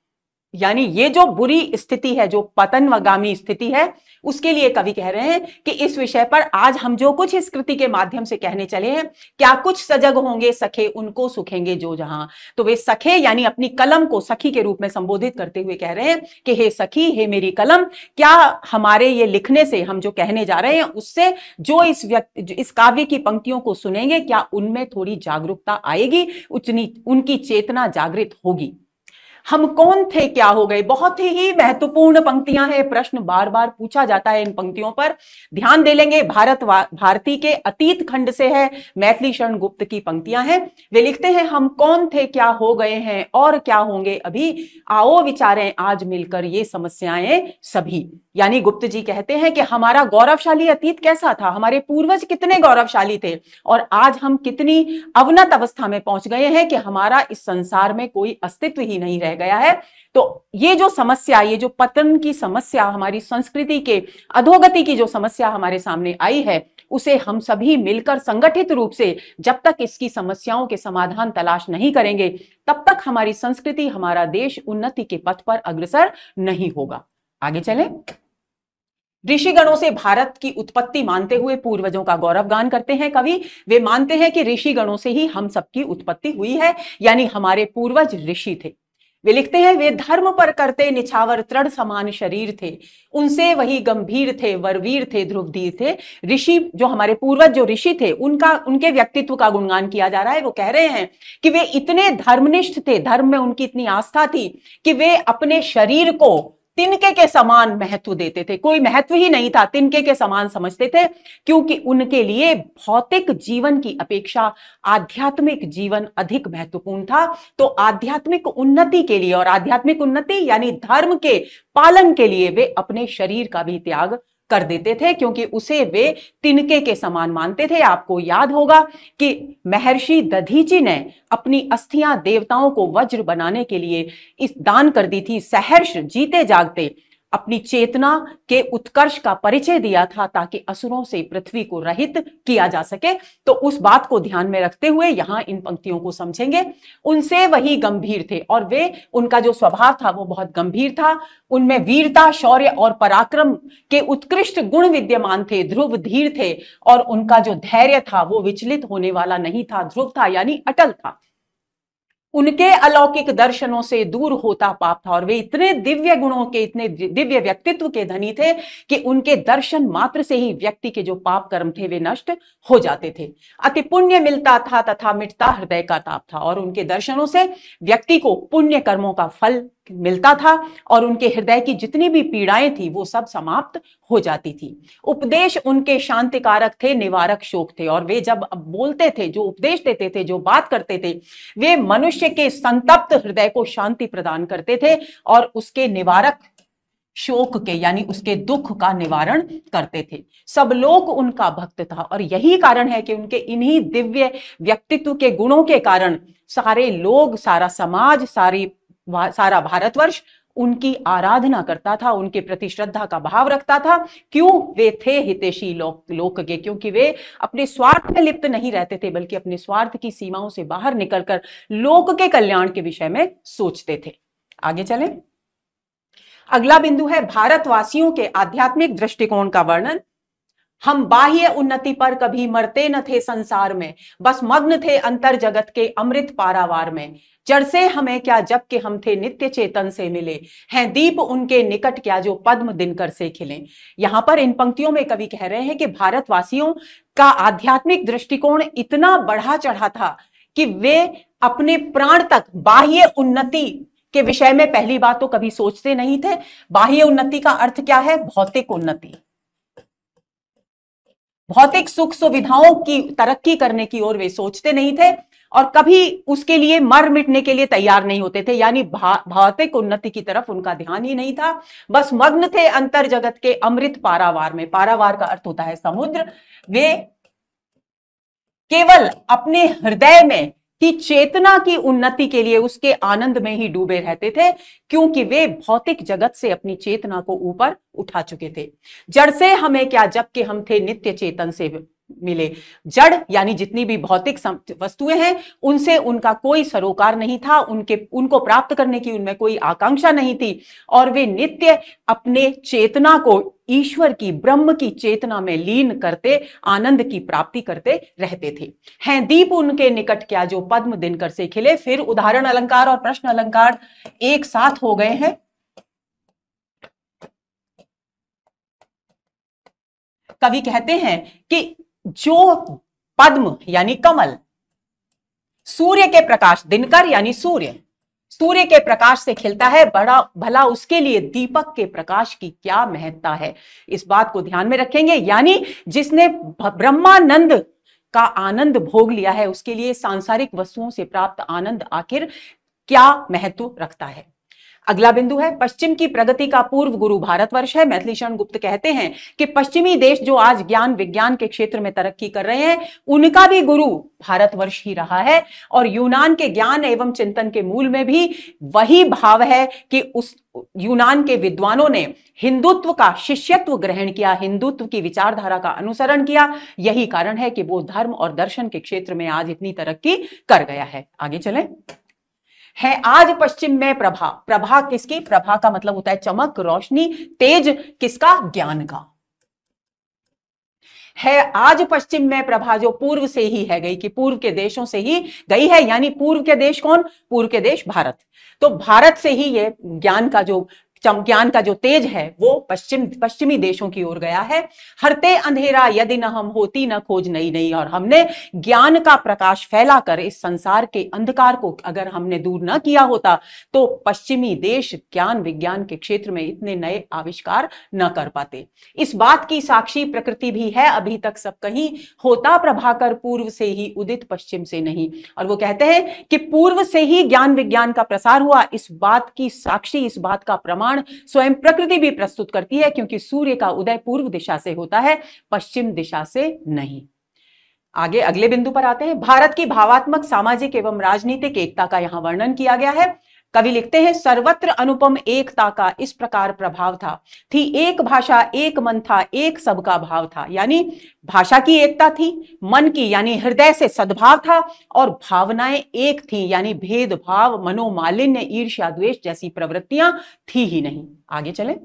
यानी ये जो बुरी स्थिति है, जो पतनवगामी स्थिति है, उसके लिए कवि कह रहे हैं कि इस विषय पर आज हम जो कुछ इस कृति के माध्यम से कहने चले हैं, क्या कुछ सजग होंगे, सखे उनको सुखेंगे जो जहाँ। तो वे सखे यानी अपनी कलम को सखी के रूप में संबोधित करते हुए कह रहे हैं कि, हे सखी, हे मेरी कलम, क्या हमारे ये लिखने से हम जो कहने जा रहे हैं, उससे जो इस व्यक्ति इस काव्य की पंक्तियों को सुनेंगे, क्या उनमें थोड़ी जागरूकता आएगी, उतनी, उनकी चेतना जागृत होगी? हम कौन थे, क्या हो गए? बहुत ही महत्वपूर्ण पंक्तियाँ हैं, प्रश्न बार बार पूछा जाता है इन पंक्तियों पर। ध्यान दे लेंगे, भारत भारती के अतीत खंड से है, मैथिली शरण गुप्त की पंक्तियाँ हैं। वे लिखते हैं, हम कौन थे, क्या हो गए हैं, और क्या होंगे? अभी आओ विचारें, आज मिलकर ये समस्याएँ सभी। यानी गुप्त जी कहते हैं कि हमारा गौरवशाली अतीत कैसा था? हमारे पूर्वज कितने गौरवशाली थे? और आज हम कितनी अवनत अवस्था में पहुँच गए हैं कि हमारा इस संसार में कोई अस्तित्व ही नहीं रह गया है। तो ये जो समस्या, ये जो पतन की समस्या हमारी संस्कृति के अधोगति की जो समस्या हमारे सामने आई है, उसे हम सभी मिलकर संगठित रूप से जब तक इसकी समस्याओं के समाधान तलाश नहीं करेंगे, तब तक हमारी संस्कृति, हमारा देश उन्नति के पथ पर अग्रसर नहीं होगा। आगे चलें। ऋषिगणों से भारत की उत्पत्ति मानते हुए पूर्वजों का गौरव गान करते हैं कवि। वे मानते हैं कि ऋषिगणों से ही हम सबकी उत्पत्ति हुई है, यानी हमारे पूर्वज ऋषि थे। वे लिखते हैं, वे धर्म पर करते निछावर तृण समान शरीर थे। उनसे वही गंभीर थे, वरवीर थे, ध्रुवधीर थे। ऋषि जो हमारे पूर्वज, जो ऋषि थे, उनका, उनके व्यक्तित्व का गुणगान किया जा रहा है। वो कह रहे हैं कि वे इतने धर्मनिष्ठ थे, धर्म में उनकी इतनी आस्था थी कि वे अपने शरीर को तिनके के समान महत्व देते थे। कोई महत्व ही नहीं था, तिनके के समान समझते थे, क्योंकि उनके लिए भौतिक जीवन की अपेक्षा आध्यात्मिक जीवन अधिक महत्वपूर्ण था। तो आध्यात्मिक उन्नति के लिए और आध्यात्मिक उन्नति यानी धर्म के पालन के लिए वे अपने शरीर का भी त्याग कर देते थे, क्योंकि उसे वे तिनके के समान मानते थे। आपको याद होगा कि महर्षि दधीची ने अपनी अस्थियाँ देवताओं को वज्र बनाने के लिए इस दान कर दी थी। सहर्ष जीते जागते अपनी चेतना के उत्कर्ष का परिचय दिया था ताकि असुरों से पृथ्वी को रहित किया जा सके। तो उस बात को ध्यान में रखते हुए यहाँ इन पंक्तियों को समझेंगे। उनसे वही गंभीर थे और वे, उनका जो स्वभाव था वो बहुत गंभीर था। उनमें वीरता, शौर्य और पराक्रम के उत्कृष्ट गुण विद्यमान थे, ध्रुव धीर थे और उनका जो धैर्य था वो विचलित होने वाला नहीं था, ध्रुव था यानी अटल था। उनके अलौकिक दर्शनों से दूर होता पाप था और वे इतने दिव्य गुणों के, इतने दिव्य व्यक्तित्व के धनी थे कि उनके दर्शन मात्र से ही व्यक्ति के जो पाप कर्म थे वे नष्ट हो जाते थे। अति पुण्य मिलता था तथा मिटता हृदय का ताप था और उनके दर्शनों से व्यक्ति को पुण्य कर्मों का फल मिलता था और उनके हृदय की जितनी भी पीड़ाएँ थी, वो सब समाप्त हो जाती थी। उपदेश उनके शांतिकारक थे, निवारक शोक थे और वे जब बोलते थे, जो उपदेश देते थे, जो बात करते थे, वे मनुष्य के संतप्त हृदय को शांति प्रदान करते थे और उसके निवारक शोक के, यानी उसके दुख का निवारण करते थे। सब लोग उनका भक्त था और यही कारण है कि उनके इन्हीं दिव्य व्यक्तित्व के गुणों के कारण सारे लोग, सारा समाज, सारी सारा भारतवर्ष उनकी आराधना करता था, उनके प्रति श्रद्धा का भाव रखता था। क्यों? वे थे हितेशी लोक लोक के क्योंकि वे अपने स्वार्थ में लिप्त नहीं रहते थे, बल्कि अपने स्वार्थ की सीमाओं से बाहर निकलकर लोक के कल्याण के विषय में सोचते थे। आगे चलें। अगला बिंदु है, भारतवासियों के आध्यात्मिक दृष्टिकोण का वर्णन। हम बाह्य उन्नति पर कभी मरते न थे संसार में, बस मग्न थे अंतर जगत के अमृत पारावार में। जड़ से हमें क्या जब के हम थे नित्य चेतन से मिले, हैं दीप उनके निकट क्या जो पद्म दिनकर से खिले। यहाँ पर इन पंक्तियों में कवि कह रहे हैं कि भारतवासियों का आध्यात्मिक दृष्टिकोण इतना बढ़ा चढ़ा था कि वे अपने प्राण तक बाह्य उन्नति के विषय में पहली बात तो कभी सोचते नहीं थे। बाह्य उन्नति का अर्थ क्या है? भौतिक उन्नति। भौतिक सुख सुविधाओं की, तरक्की करने की ओर वे सोचते नहीं थे और कभी उसके लिए मर मिटने के लिए तैयार नहीं होते थे। यानी भौतिक उन्नति की तरफ़ उनका ध्यान ही नहीं था। बस मग्न थे अंतर जगत के अमृत पारावार में। पारावार का अर्थ होता है समुद्र। वे केवल अपने हृदय में की चेतना की उन्नति के लिए उसके आनंद में ही डूबे रहते थे, क्योंकि वे भौतिक जगत से अपनी चेतना को ऊपर उठा चुके थे। जड़ से हमें क्या, जबकि हम थे नित्य चेतन से मिले। जड़, यानी जितनी भी भौतिक वस्तुएँ हैं, उनसे उनका कोई सरोकार नहीं था, उनके, उनको प्राप्त करने की उनमें कोई आकांक्षा नहीं थी। और वे नित्य अपने चेतना को ईश्वर की, ब्रह्म की चेतना में लीन करते, आनंद की प्राप्ति करते रहते थे। हैं, दीप उनके निकट क्या जो पद्म दिनकर से खिले, फिर उदाहरण अलंकार और प्रश्न अलंकार एक साथ हो गए हैं। कवि कहते हैं कि जो पद्म, यानी कमल, सूर्य के प्रकाश, दिनकर यानी सूर्य सूर्य के प्रकाश से खिलता है, बड़ा, भला उसके लिए दीपक के प्रकाश की क्या महत्ता है? इस बात को ध्यान में रखेंगे। यानी जिसने ब्रह्मानंद का आनंद भोग लिया है, उसके लिए सांसारिक वस्तुओं से प्राप्त आनंद आखिर क्या महत्व रखता है? अगला बिंदु है, पश्चिम की प्रगति का पूर्व गुरु भारतवर्ष है। मैथिली शरण गुप्त कहते हैं कि पश्चिमी देश जो आज ज्ञान विज्ञान के क्षेत्र में तरक्की कर रहे हैं, उनका भी गुरु भारतवर्ष ही रहा है और यूनान के ज्ञान एवं चिंतन के मूल में भी वही भाव है कि उस यूनान के विद्वानों ने हिंदुत्व का शिष्यत्व ग्रहण किया, हिंदुत्व की विचारधारा का अनुसरण किया। यही कारण है कि वो धर्म और दर्शन के क्षेत्र में आज इतनी तरक्की कर गया है। आगे चलें। है आज पश्चिम में प्रभा। प्रभा किसकी? प्रभा का मतलब होता है चमक, रोशनी, तेज, किसका? ज्ञान का। है आज पश्चिम में प्रभा जो पूर्व से ही है गई, कि पूर्व के देशों से ही गई है, यानी पूर्व के देश कौन? पूर्व के देश भारत। तो भारत से ही ये ज्ञान का जो ज्ञान का जो तेज है, वो पश्चिम, पश्चिमी देशों की ओर गया है। हरते अंधेरा यदि न हम होती न खोज नई नई। और हमने ज्ञान का प्रकाश फैलाकर इस संसार के अंधकार को अगर हमने दूर न किया होता तो पश्चिमी देश ज्ञान, विज्ञान के क्षेत्र में इतने नए आविष्कार न कर पाते। इस बात की साक्षी प्रकृति भी है, अभी तक सब कहीं होता प्रभाकर पूर्व से ही उदित, पश्चिम से नहीं। और वो कहते हैं कि पूर्व से ही ज्ञान, विज्ञान का प्रसार हुआ। इस बात की साक्षी, इस बात का प्रमाण प्रमाण स्वयं प्रकृति भी प्रस्तुत करती है, क्योंकि सूर्य का उदय पूर्व दिशा से होता है, पश्चिम दिशा से नहीं। आगे अगले बिंदु पर आते हैं। भारत की भावात्मक, सामाजिक एवं राजनीतिक एकता का यहाँ वर्णन किया गया है। कवि लिखते हैं, सर्वत्र अनुपम एकता का इस प्रकार प्रभाव था। थी एक भाषा, एक मन था, एक सबका भाव था। यानी भाषा की एकता थी, मन की यानी हृदय से सद्भाव था और भावनाएँ एक थी, यानी भेदभाव, मनोमालिन्य, ईर्ष्या, द्वेष जैसी प्रवृत्तियाँ थी ही नहीं। आगे चलें।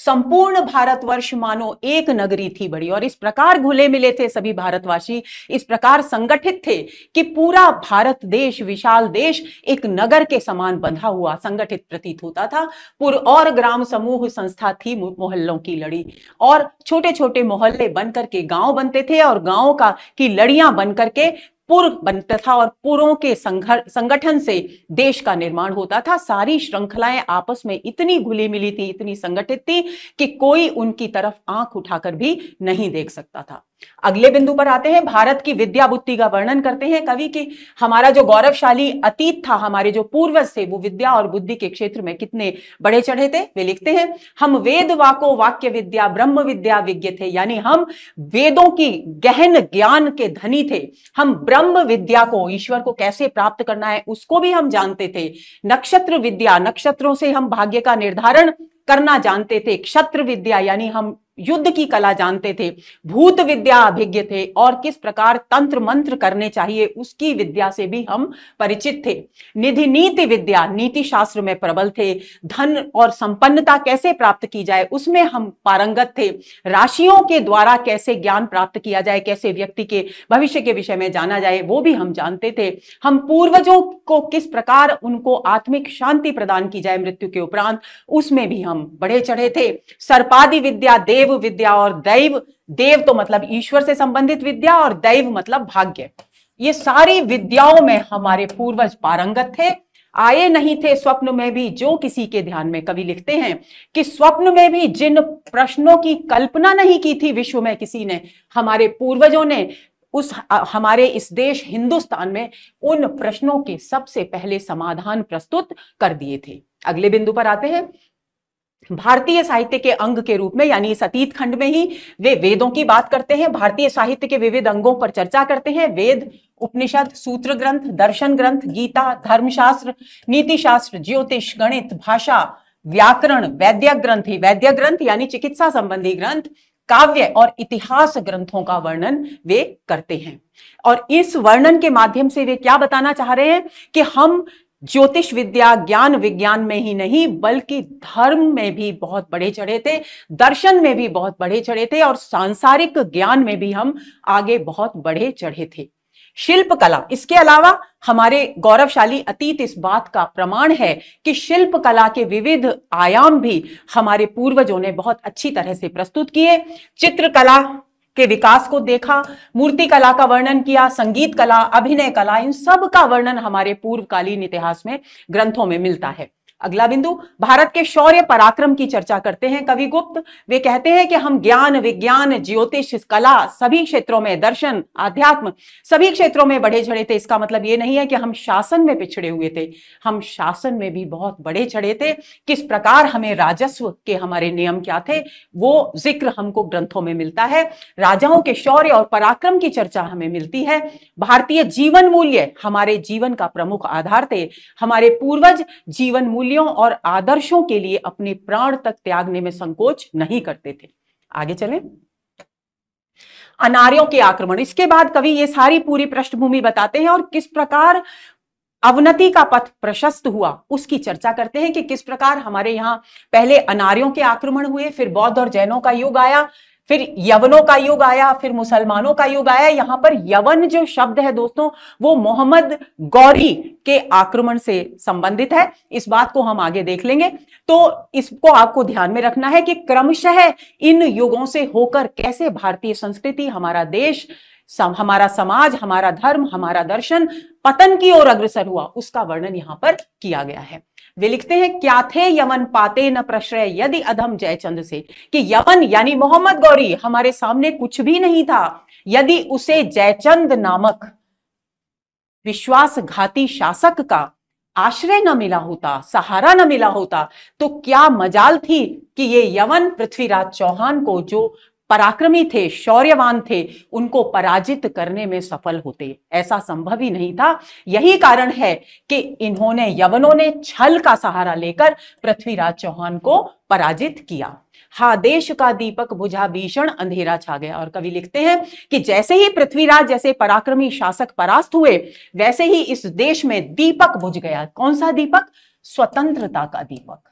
संपूर्ण भारतवर्ष मानो एक नगरी थी बड़ी। और इस प्रकार घुले मिले थे सभी भारतवासी, इस प्रकार संगठित थे कि पूरा भारत देश, विशाल देश एक नगर के समान बंधा हुआ, संगठित प्रतीत होता था। पुर और ग्राम समूह संस्था थी मोहल्लों की लड़ी। और छोटे छोटे मोहल्ले बनकर के गाँव बनते थे और गाँव का, की लड़ियाँ बनकर के पुर बनता था और पुरों के संगठन से देश का निर्माण होता था। सारी श्रृंखलाएँ आपस में इतनी घुली मिली थी, इतनी संगठित थी कि कोई उनकी तरफ़ आँख उठाकर भी नहीं देख सकता था। अगले बिंदु पर आते हैं, भारत की विद्या बुद्धि का वर्णन करते हैं, कवि की। हमारा जो गौरवशाली अतीत था, हमारे जो पूर्वज थे, वो विद्या और बुद्धि के क्षेत्र में कितने बड़े चढ़े थे, वे लिखते हैं, हम वेद वाको वाक्य विद्या, ब्रह्म विद्या विज्ञ थे। यानी हम वेदों की गहन ज्ञान के धनी थे। हम ब्रह्म विद्या को, ईश्वर को कैसे प्राप्त करना है, उसको भी हम जानते थे। नक्षत्र विद्या, नक्षत्रों से हम भाग्य का निर्धारण करना जानते थे। क्षत्र विद्या, यानी हम युद्ध की कला जानते थे, भूत विद्या अभिज्ञ थे और किस प्रकार तंत्र मंत्र करने चाहिए उसकी विद्या से भी हम परिचित थे। निधि नीति विद्या नीति शास्त्र में प्रबल थे। धन और संपन्नता कैसे प्राप्त की जाए उसमें हम पारंगत थे। राशियों के द्वारा कैसे ज्ञान प्राप्त किया जाए, कैसे व्यक्ति के भविष्य के विषय में जाना जाए, वो भी हम जानते थे। हम पूर्वजों को किस प्रकार उनको आत्मिक शांति प्रदान की जाए मृत्यु के उपरांत, उसमें भी हम बढ़े चढ़े थे। सर्पादि विद्या देव देव विद्या और दैव, देव तो मतलब ईश्वर से संबंधित विद्या और दैव मतलब भाग्य। ये सारी विद्याओं में हमारे पूर्वज पारंगत थे। आए नहीं थे स्वप्न में भी, जो किसी के ध्यान में कवि लिखते हैं कि स्वप्न में भी जिन प्रश्नों की कल्पना नहीं की थी विश्व में किसी ने, हमारे पूर्वजों ने, उस हमारे इस देश हिंदुस्तान में उन प्रश्नों के सबसे पहले समाधान प्रस्तुत कर दिए थे। अगले बिंदु पर आते हैं। भारतीय साहित्य के अंग के रूप में, यानी इस अतीत खंड में ही, वे वेदों की बात करते हैं, भारतीय साहित्य के विविध अंगों पर चर्चा करते हैं, वेद, उपनिषद, सूत्र ग्रंथ, दर्शन ग्रंथ, गीता, धर्मशास्त्र नीति शास्त्र ज्योतिष, गणित, भाषा, व्याकरण वैद्य ग्रंथ ही वैद्य ग्रंथ यानी चिकित्सा संबंधी ग्रंथ, काव्य और इतिहास ग्रंथों का वर्णन वे करते हैं। और इस वर्णन के माध्यम से वे क्या बताना चाह रहे हैं कि हम ज्योतिष विद्या, ज्ञान विज्ञान में ही नहीं, बल्कि धर्म में भी बहुत बड़े चढ़े थे, दर्शन में भी बहुत बड़े चढ़े थे और सांसारिक ज्ञान में भी हम आगे बहुत बड़े चढ़े थे। शिल्प कला इसके अलावा हमारे गौरवशाली अतीत इस बात का प्रमाण है कि शिल्प कला के विविध आयाम भी हमारे पूर्वजों ने बहुत अच्छी तरह से प्रस्तुत किए। चित्रकला के विकास को देखा, मूर्ति कला का वर्णन किया, संगीत कला, अभिनय कला, इन सब का वर्णन हमारे पूर्वकालीन इतिहास में ग्रंथों में मिलता है। अगला बिंदु, भारत के शौर्य पराक्रम की चर्चा करते हैं कवि गुप्त वे कहते हैं कि हम ज्ञान, विज्ञान, ज्योतिष, कला, सभी क्षेत्रों में दर्शन, आध्यात्म, सभी क्षेत्रों में बढ़े चढ़े थे। इसका मतलब ये नहीं है कि हम शासन में पिछड़े हुए थे। हम शासन में भी बहुत बड़े चढ़े थे। किस प्रकार हमें राजस्व के हमारे नियम क्या थे, वो ज़िक्र हमको ग्रंथों में मिलता है। राजाओं के शौर्य और पराक्रम की चर्चा हमें मिलती है। भारतीय जीवन मूल्य, हमारे जीवन का प्रमुख आधार थे। हमारे पूर्वज जीवन मूल्य मूल्यों और आदर्शों के लिए अपने प्राण तक त्यागने में संकोच नहीं करते थे। आगे चलें। अनार्यों के आक्रमण। इसके बाद कवि ये सारी पूरी पृष्ठभूमि बताते हैं और किस प्रकार अवनति का पथ प्रशस्त हुआ, उसकी चर्चा करते हैं कि किस प्रकार हमारे यहाँ पहले अनार्यों के आक्रमण हुए, फिर बौद्ध और जैनों का युग आया फिर यवनों का युग आया, फिर मुसलमानों का युग आया। यहाँ पर यवन जो शब्द है दोस्तों, वो मोहम्मद गौरी के आक्रमण से संबंधित है। इस बात को हम आगे देख लेंगे। तो इसको आपको ध्यान में रखना है कि क्रमशः इन युगों से होकर कैसे भारतीय संस्कृति, हमारा देश सम, हमारा समाज हमारा धर्म हमारा दर्शन पतन की ओर अग्रसर हुआ। उसका वर्णन यहाँ पर किया गया है। वे लिखते हैं क्या थे यमन पाते न प्रश्रय? यदि अधम जयचंद से। कि यमन यानी मोहम्मद गौरी हमारे सामने कुछ भी नहीं था। यदि उसे जयचंद नामक विश्वासघाती शासक का आश्रय न मिला होता सहारा न मिला होता तो क्या मजाल थी कि ये यवन पृथ्वीराज चौहान को जो पराक्रमी थे, शौर्यवान थे, उनको पराजित करने में सफल होते। ऐसा संभव ही नहीं था। यही कारण है कि इन्होंने यवनों ने छल का सहारा लेकर पृथ्वीराज चौहान को पराजित किया। हा, देश का दीपक बुझा, भीषण अंधेरा छा गया। और कवि लिखते हैं कि जैसे ही पृथ्वीराज जैसे पराक्रमी शासक परास्त हुए, वैसे ही इस देश में दीपक बुझ गया। कौन सा दीपक? स्वतंत्रता का दीपक।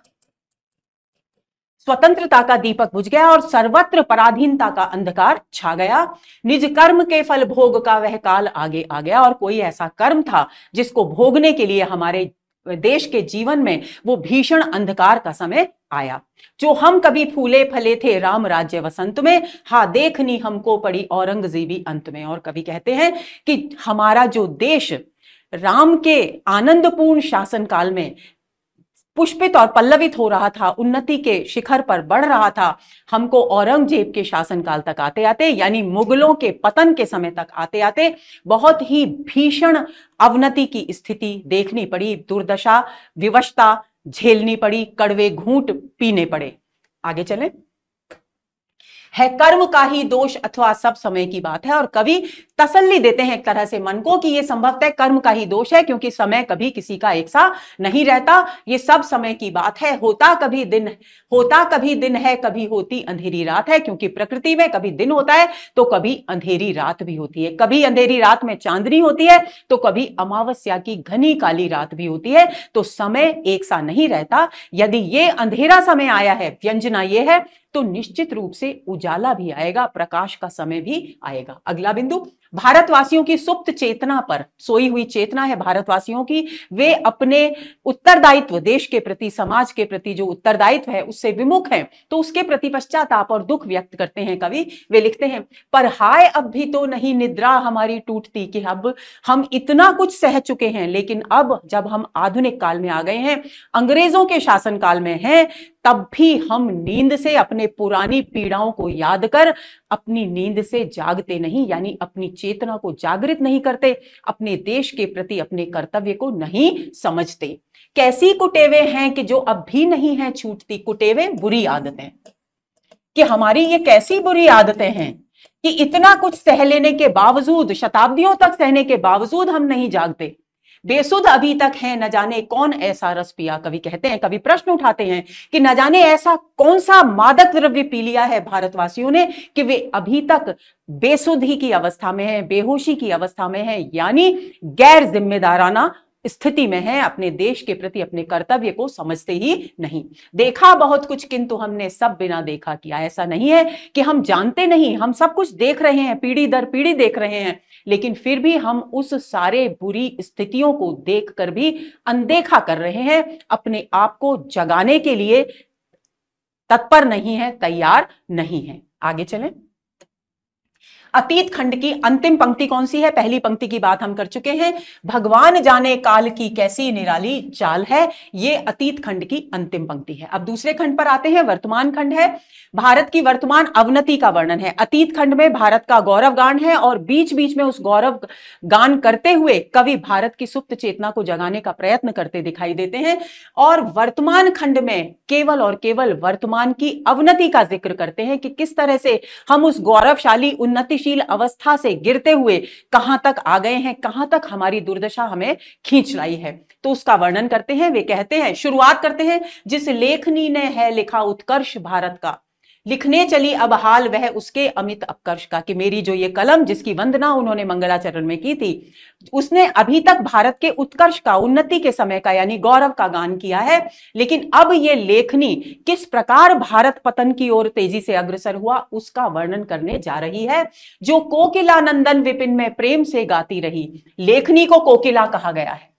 स्वतंत्रता का दीपक बुझ गया और सर्वत्र पराधीनता का अंधकार छा गया। निज कर्म के फल भोग का वह काल आगे आ गया और कोई ऐसा कर्म था जिसको भोगने के लिए हमारे देश के जीवन में वो भीषण अंधकार का समय आया। जो हम कभी फूले फले थे राम राज्य वसंत में, हा देखनी हमको पड़ी औरंगजेबी अंत में। और कभी कहते हैं कि हमारा जो देश राम के आनंदपूर्ण शासन काल में पुष्पित और पल्लवित हो रहा था, उन्नति के शिखर पर बढ़ रहा था। हमको औरंगज़ेब के शासनकाल तक आते आते, यानी मुगलों के पतन के समय तक आते आते, बहुत ही भीषण अवनति की स्थिति देखनी पड़ी, दुर्दशा, विवशता झेलनी पड़ी, कड़वे घूट पीने पड़े। आगे चलें। है, कर्म का ही दोष अथवा सब समय की बात है। और कवि तसल्ली देते हैं एक तरह से मन को कि यह संभवतः कर्म का ही दोष है, क्योंकि समय कभी किसी का एक सा नहीं रहता। ये सब समय की बात है, होता कभी दिन, होता कभी दिन है, कभी होती अंधेरी रात है, क्योंकि प्रकृति में कभी दिन होता है तो कभी अंधेरी रात भी होती है। कभी अंधेरी रात में चांदनी होती है तो कभी अमावस्या की घनी काली रात भी होती है तो समय एक सा नहीं रहता। यदि ये अंधेरा समय आया है, व्यंजना ये है तो निश्चित रूप से उजाला भी आएगा, प्रकाश का समय भी आएगा। अगला बिंदु, भारतवासियों की सुप्त चेतना पर, सोई हुई चेतना है भारतवासियों की। वे अपने उत्तरदायित्व, देश के प्रति, समाज के प्रति जो उत्तरदायित्व है, उससे विमुख है। तो उसके प्रति पश्चाताप और दुख व्यक्त करते हैं, कवि। वे लिखते हैं, पर हाय, अब भी तो नहीं निद्रा हमारी टूटती कि अब हम इतना कुछ सह चुके हैं, लेकिन अब जब हम आधुनिक काल में आ गए हैं, अंग्रेज़ों के शासन काल में हैं तब भी हम नींद से अपने पुरानी पीड़ाओं को याद कर अपनी नींद से जागते नहीं, यानी अपनी चेतना को जागृत नहीं करते, अपने देश के प्रति, अपने कर्तव्य को नहीं समझते। कैसी कुटेवे हैं कि जो अब भी नहीं है छूटती कुटेवे बुरी आदतें? कि हमारी ये कैसी बुरी आदतें हैं कि इतना कुछ सह लेने के बावजूद, शताब्दियों तक सहने के बावजूद हम नहीं जागते। बेसुध अभी तक है, न जाने कौन ऐसा रस पिया, कवि कहते हैं, कवि प्रश्न उठाते हैं कि न जाने ऐसा कौन सा मादक द्रव्य पी लिया है भारतवासियों ने कि वे अभी तक बेसुधी की अवस्था में है, बेहोशी की अवस्था में है, यानी गैर जिम्मेदाराना स्थिति में है, अपने देश के प्रति, अपने कर्तव्य को समझते ही नहीं। देखा बहुत कुछ, किंतु हमने सब बिना देखा किया। ऐसा नहीं है कि हम जानते नहीं, हम सब कुछ देख रहे हैं, पीढ़ी दर पीढ़ी देख रहे हैं, लेकिन फिर भी हम उस सारे बुरी स्थितियों को देखकर भी अनदेखा कर रहे हैं, अपने आप को जगाने के लिए तत्पर नहीं है, तैयार नहीं है। आगे चलें। अतीत खंड की अंतिम पंक्ति कौन सी है? पहली पंक्ति की बात हम कर चुके हैं। भगवान जाने काल की कैसी निराली चाल है? ये अतीत खंड की अंतिम पंक्ति है। अब दूसरे खंड पर आते हैं। वर्तमान खंड है। भारत की वर्तमान अवनति का वर्णन है। अतीत खंड में भारत का गौरव गान है और बीच बीच में उस गौरव गान करते हुए कवि भारत की सुप्त चेतना को जगाने का प्रयत्न करते दिखाई देते हैं और वर्तमान खंड में केवल और केवल वर्तमान की अवनति का ज़िक्र करते हैं कि किस तरह से हम उस गौरवशाली उन्नतिशील अवस्था से गिरते हुए कहाँ तक आ गए हैं, कहाँ तक हमारी दुर्दशा हमें खींच लाई है। तो उसका वर्णन करते हैं, वे कहते हैं, शुरुआत करते हैं, जिस लेखनी ने है लिखा उत्कर्ष भारत का। लिखने चली अब हाल वह उसके अमित अपकर्ष का कि मेरी जो ये कलम जिसकी वंदना उन्होंने मंगलाचरण में की थी, उसने अभी तक भारत के उत्कर्ष का, उन्नति के समय का यानी गौरव का गान किया है। लेकिन अब ये लेखनी किस प्रकार भारत पतन की ओर तेज़ी से अग्रसर हुआ, उसका वर्णन करने जा रही है। जो कोकिला नंदन विपिन में प्रेम से गाती रही, लेखनी को कोकिला कहा गया है।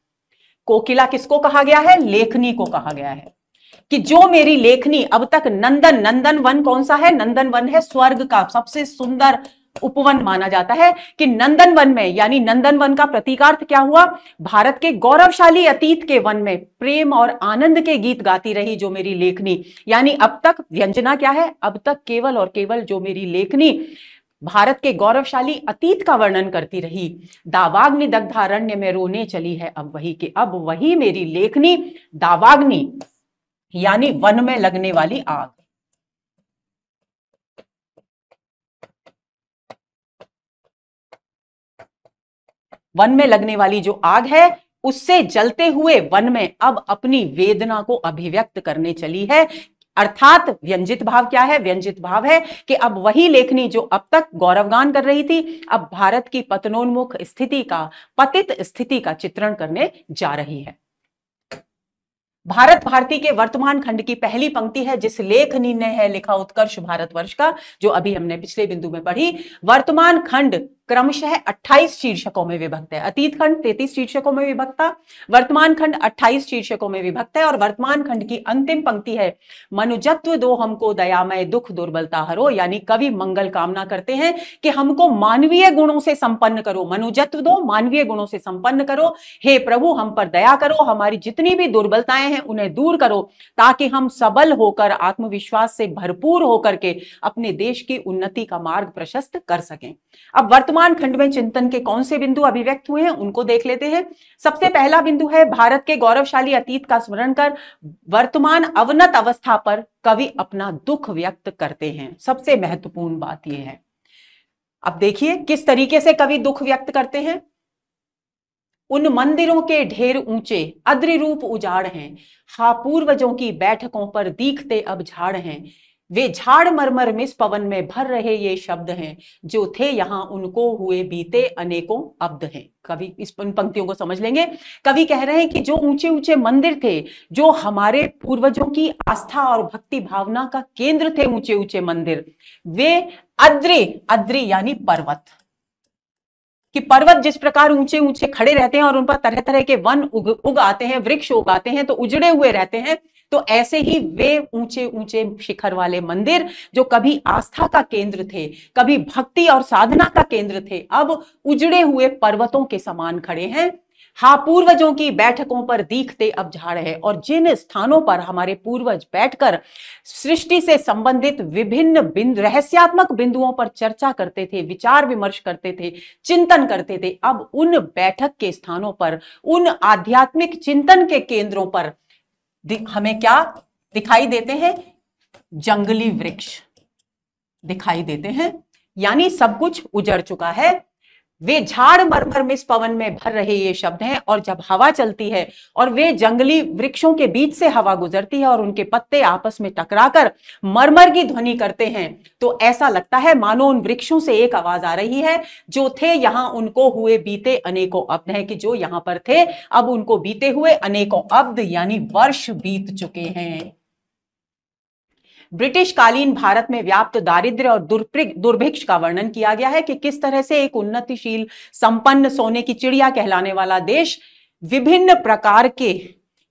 कोकिला किसको कहा गया है? लेखनी को कहा गया है। कि जो मेरी लेखनी अब तक नंदन नंदन वन कौन सा है? नंदन वन है स्वर्ग का सबसे सुंदर उपवन माना जाता है कि नंदन वन में, यानी नंदन वन का प्रतीकार्थ क्या हुआ? भारत के गौरवशाली अतीत के वन में प्रेम और आनंद के गीत गाती रही जो मेरी लेखनी। यानी अब तक व्यंजना क्या है? अब तक केवल और केवल जो मेरी लेखनी भारत के गौरवशाली अतीत का वर्णन करती रही। दावाग्नि दग्धारण्य में रोने चली है अब वही के, अब वही मेरी लेखनी दावाग्नि। यानी वन में लगने वाली आग। वन में लगने वाली जो आग है, उससे जलते हुए वन में अब अपनी वेदना को अभिव्यक्त करने चली है। अर्थात व्यंजित भाव क्या है? व्यंजित भाव है कि अब वही लेखनी जो अब तक गौरवगान कर रही थी, अब भारत की पतनोन्मुख स्थिति का, पतित स्थिति का चित्रण करने जा रही है। भारत भारती के वर्तमान खंड की पहली पंक्ति है, जिस लेख ने है लिखा उत्कर्ष भारत वर्ष का, जो अभी हमने पिछले बिंदु में पढ़ी। वर्तमान खंड क्रमशः 28 शीर्षकों में विभक्त है। अतीत खंड 33 शीर्षकों में विभक्त वर्तमान खंड 28 शीर्षकों में विभक्त है और वर्तमान खंड की अंतिम पंक्ति है, मनुजत्व दो हमको दयामय, दुख दुर्बलता हरो, यानी कवि मंगल कामना करते हैं कि हमको मानवीय गुणों से संपन्न करो, मनुजत्व दो मानवीय गुणों से संपन्न करो, हे प्रभु हम पर दया करो, हमारी जितनी भी दुर्बलताएँ हैं उन्हें दूर करो, ताकि हम सबल होकर, आत्मविश्वास से भरपूर होकर के अपने देश की उन्नति का मार्ग प्रशस्त कर सकें। अब वर्तमान वर्तमान खंड में चिंतन के कौन से बिंदु अभिव्यक्त हुए हैं, उनको देख लेते हैं। सबसे पहला बिंदु है भारत के गौरवशाली अतीत का स्मरण कर, वर्तमान अवनत अवस्था पर कवि अपना दुख व्यक्त करते हैं। सबसे महत्वपूर्ण बात यह है। अब देखिए, किस तरीके से कवि दुख व्यक्त करते हैं? उन मंदिरों के ढेर ऊँचे अद्रि रूप उजाड़ हैं। हा, पूर्वजों की बैठकों पर दीखते अब झाड़ हैं। वे झाड़ मरमर मिस पवन में भर रहे ये शब्द हैं, जो थे यहाँ उनको हुए बीते अनेकों अब्द हैं। कवि इस उन पंक्तियों को समझ लेंगे। कवि कह रहे हैं कि जो ऊँचे ऊँचे मंदिर थे, जो हमारे पूर्वजों की आस्था और भक्ति भावना का केंद्र थे ऊँचे ऊँचे मंदिर, वे अद्रि अद्रि यानी पर्वत। कि पर्वत जिस प्रकार ऊँचे ऊँचे खड़े रहते हैं और उन पर तरह तरह के वन उग उग आते हैं, वृक्ष उगाते हैं तो उजड़े हुए रहते हैं तो ऐसे ही वे ऊँचे ऊँचे शिखर वाले मंदिर जो कभी आस्था का केंद्र थे, कभी भक्ति और साधना का केंद्र थे, अब उजड़े हुए पर्वतों के समान खड़े हैं। हा, पूर्वजों की बैठकों पर दीखते अब झाड़ है और जिन स्थानों पर हमारे पूर्वज बैठकर सृष्टि से संबंधित विभिन्न बिंदु, रहस्यात्मक बिंदुओं पर चर्चा करते थे, विचार विमर्श करते थे, चिंतन करते थे, अब उन बैठक के स्थानों पर, उन आध्यात्मिक चिंतन के केंद्रों पर हमें क्या दिखाई देते हैं? जंगली वृक्ष दिखाई देते हैं। यानी सब कुछ उजड़ चुका है। वे झाड़ मरमर मिस पवन में भर रहे ये शब्द हैं, और जब हवा चलती है, और वे जंगली वृक्षों के बीच से हवा गुजरती है, और उनके पत्ते आपस में टकराकर मरमर की ध्वनि करते हैं तो ऐसा लगता है मानो उन वृक्षों से एक आवाज़ आ रही है, जो थे यहाँ उनको हुए बीते अनेकों अब्द है कि जो यहाँ पर थे, अब उनको बीते हुए अनेकों अब्द, यानी वर्ष बीत चुके हैं। ब्रिटिश कालीन भारत में व्याप्त दारिद्र्य और दुर्भिक्ष का वर्णन किया गया है कि किस तरह से एक उन्नतिशील, संपन्न सोने की चिड़िया कहलाने वाला देश विभिन्न प्रकार के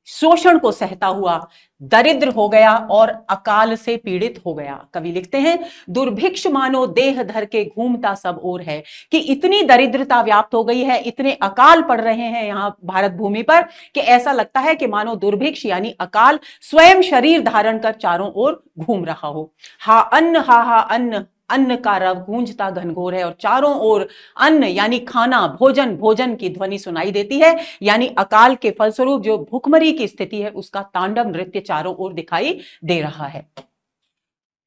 शोषण को सहता हुआ दरिद्र हो गया और अकाल से पीड़ित हो गया। कवि लिखते हैं, दुर्भिक्ष मानो देह धर के घूमता सब और है। कि इतनी दरिद्रता व्याप्त हो गई है, इतने अकाल पड़ रहे हैं यहाँ भारत भूमि पर, कि ऐसा लगता है कि मानो दुर्भिक्ष यानी अकाल स्वयं शरीर धारण कर चारों ओर घूम रहा हो। हा अन्न, हा हा अन्न अन्न का रव गूंजता घनघोर है और चारों ओर अन्न यानी खाना, भोजन भोजन की ध्वनि सुनाई देती है। यानी अकाल के फलस्वरूप जो भूखमरी की स्थिति है, उसका तांडव नृत्य चारों ओर दिखाई दे रहा है।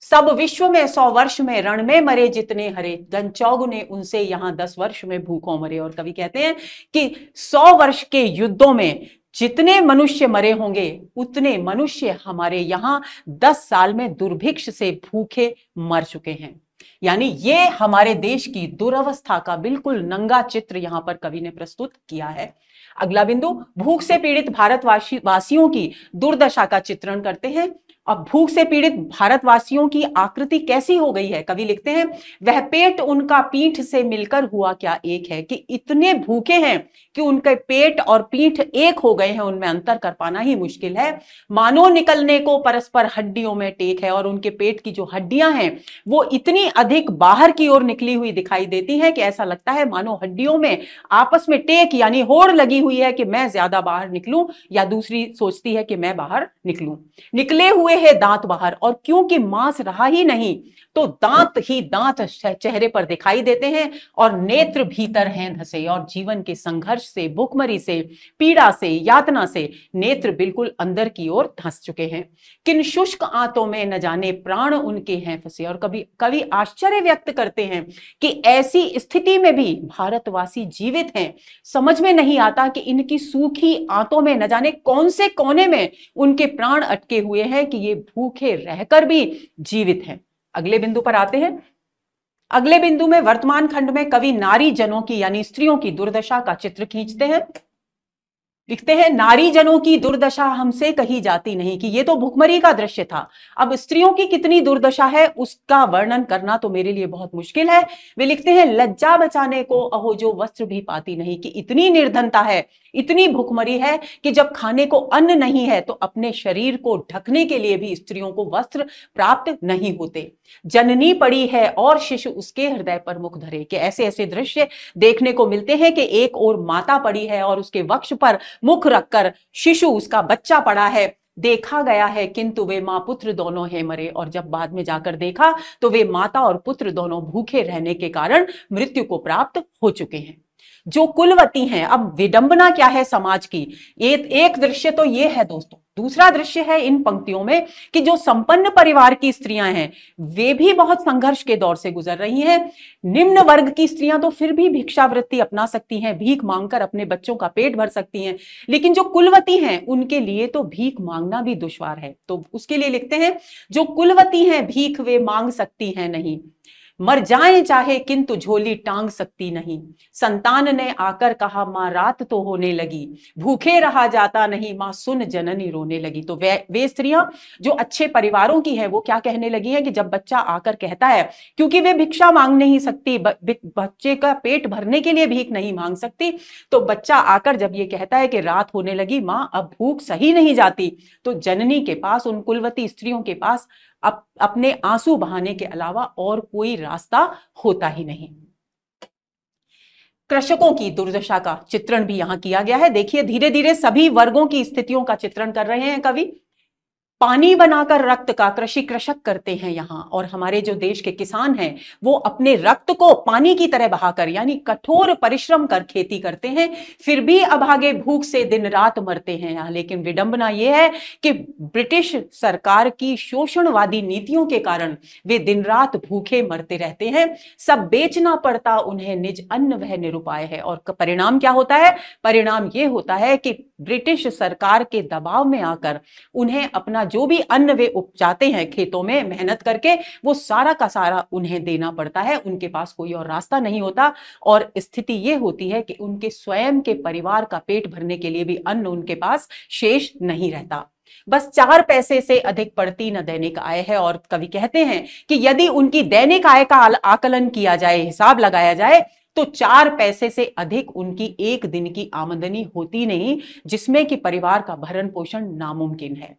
सब विश्व में, सौ वर्ष में, रण में मरे जितने हरे गंचौग ने, उनसे यहाँ दस वर्ष में भूखों मरे। और कवि कहते हैं कि सौ वर्ष के युद्धों में जितने मनुष्य मरे होंगे, उतने मनुष्य हमारे यहाँ दस साल में दुर्भिक्ष से भूखे मर चुके हैं। यानी ये हमारे देश की दुर्वस्था का बिल्कुल नंगा चित्र यहाँ पर कवि ने प्रस्तुत किया है। अगला बिंदु, भूख से पीड़ित भारतवासी वासियों की दुर्दशा का चित्रण करते हैं। अब भूख से पीड़ित भारतवासियों की आकृति कैसी हो गई है? कवि लिखते हैं, वह पेट उनका पीठ से मिलकर हुआ क्या एक है कि इतने भूखे हैं कि उनके पेट और पीठ एक हो गए हैं, उनमें अंतर कर पाना ही मुश्किल है। मानो निकलने को परस्पर हड्डियों में टेक है और उनके पेट की जो हड्डियाँ हैं, वो इतनी अधिक बाहर की ओर निकली हुई दिखाई देती हैं कि ऐसा लगता है मानो हड्डियों में आपस में टेक यानी होड़ लगी हुई है कि मैं ज़्यादा बाहर निकलूं या दूसरी सोचती है कि मैं बाहर निकलूं। निकले हुए है दांत बाहर और क्योंकि मांस रहा ही नहीं तो दांत ही दांत चेहरे पर दिखाई देते हैं और नेत्र भीतर हैं धसे और जीवन के संघर्ष से, भुखमरी से, पीड़ा से, यातना से नेत्र बिल्कुल अंदर की ओर धंस चुके हैं। किन शुष्क आंतों में न जाने प्राण उनके हैं फंसे। और कभी कवि आश्चर्य व्यक्त करते हैं कि ऐसी स्थिति में भी भारतवासी जीवित हैं। समझ में नहीं आता कि इनकी सूखी आंतों में न जाने कौन से कोने में उनके प्राण अटके हुए हैं कि ये भूखे रहकर भी जीवित हैं। अगले बिंदु पर आते हैं। अगले बिंदु में वर्तमान खंड में कवि नारी जनों की यानी स्त्रियों की दुर्दशा का चित्र खींचते हैं। लिखते हैं नारी जनों की दुर्दशा हमसे कही जाती नहीं कि ये तो भुखमरी का दृश्य था। अब स्त्रियों की कितनी दुर्दशा है, उसका वर्णन करना तो मेरे लिए बहुत मुश्किल है। वे लिखते हैं, लज्जा बचाने को अहो जो वस्त्र भी पाती नहीं कि इतनी निर्धनता है। इतनी भुखमरी है कि जब खाने को अन्न नहीं है तो अपने शरीर को ढकने के लिए भी स्त्रियों को वस्त्र प्राप्त नहीं होते। जननी पड़ी है और शिशु उसके हृदय पर मुख धरे। कि ऐसे ऐसे दृश्य देखने को मिलते हैं कि एक और माता पड़ी है और उसके वक्ष पर मुख रखकर शिशु उसका बच्चा पड़ा है। देखा गया है, किंतु वे माँ पुत्र दोनों है मरे और जब बाद में जाकर देखा तो वे माता और पुत्र दोनों भूखे रहने के कारण मृत्यु को प्राप्त हो चुके हैं। जो कुलवती हैं, अब विडंबना क्या है समाज की? एक एक दृश्य तो ये है दोस्तों। दूसरा दृश्य है इन पंक्तियों में कि जो संपन्न परिवार की स्त्रियाँ हैं, वे भी बहुत संघर्ष के दौर से गुजर रही हैं। निम्न वर्ग की स्त्रियाँ तो फिर भी भिक्षावृत्ति अपना सकती हैं, भीख मांगकर अपने बच्चों का पेट भर सकती हैं। लेकिन जो कुलवती हैं, उनके लिए तो भीख मांगना भी दुश्वार है। तो उसके लिए लिखते हैं, जो कुलवती हैं, भीख वे मांग सकती हैं नहीं। मर जाए चाहे किंतु झोली टांग सकती नहीं। संतान ने आकर कहा माँ रात तो होने लगी। भूखे रहा जाता नहीं। माँ सुन जननी रोने लगी। तो वे वे स्त्रियाँ जो अच्छे परिवारों की है वो क्या कहने लगी है कि जब बच्चा आकर कहता है क्योंकि वे भिक्षा मांग नहीं सकती ब, बच्चे का पेट भरने के लिए भीख नहीं मांग सकती। तो बच्चा आकर जब ये कहता है कि रात होने लगी माँ अब भूख सही नहीं जाती। तो जननी के पास उन कुलवती स्त्रियों के पास अप, अपने आँसू बहाने के अलावा और कोई रास्ता होता ही नहीं। कृषकों की दुर्दशा का चित्रण भी यहाँ किया गया है। देखिए धीरे धीरे सभी वर्गों की स्थितियों का चित्रण कर रहे हैं कवि। पानी बनाकर रक्त का कृषि कृषक करते हैं यहाँ। और हमारे जो देश के किसान हैं, वो अपने रक्त को पानी की तरह बहाकर, यानी कठोर परिश्रम कर खेती करते हैं, फिर भी अभागे भूख से दिन रात मरते हैं। यहाँ लेकिन विडंबना ये है कि ब्रिटिश सरकार की शोषणवादी नीतियों के कारण वे दिन रात भूखे मरते रहते हैं। सब बेचना पड़ता, उन्हें निज अन्न वह निरुपाय है। और परिणाम क्या होता है? परिणाम ये होता है कि ब्रिटिश सरकार के दबाव में आकर उन्हें अपना जो भी अन्न वे उपजाते हैं खेतों में मेहनत करके, वो सारा का सारा उन्हें देना पड़ता है। उनके पास कोई और रास्ता नहीं होता और स्थिति ये होती है कि उनके स्वयं के परिवार का पेट भरने के लिए भी अन्न उनके पास शेष नहीं रहता। बस चार पैसे से अधिक पड़ती न दैनिक आय है और कवि कहते हैं कि यदि उनकी दैनिक आय का आकलन किया जाए, हिसाब लगाया जाए तो चार पैसे से अधिक उनकी एक दिन की आमदनी होती नहीं, जिसमें कि परिवार का भरण पोषण नामुमकिन है।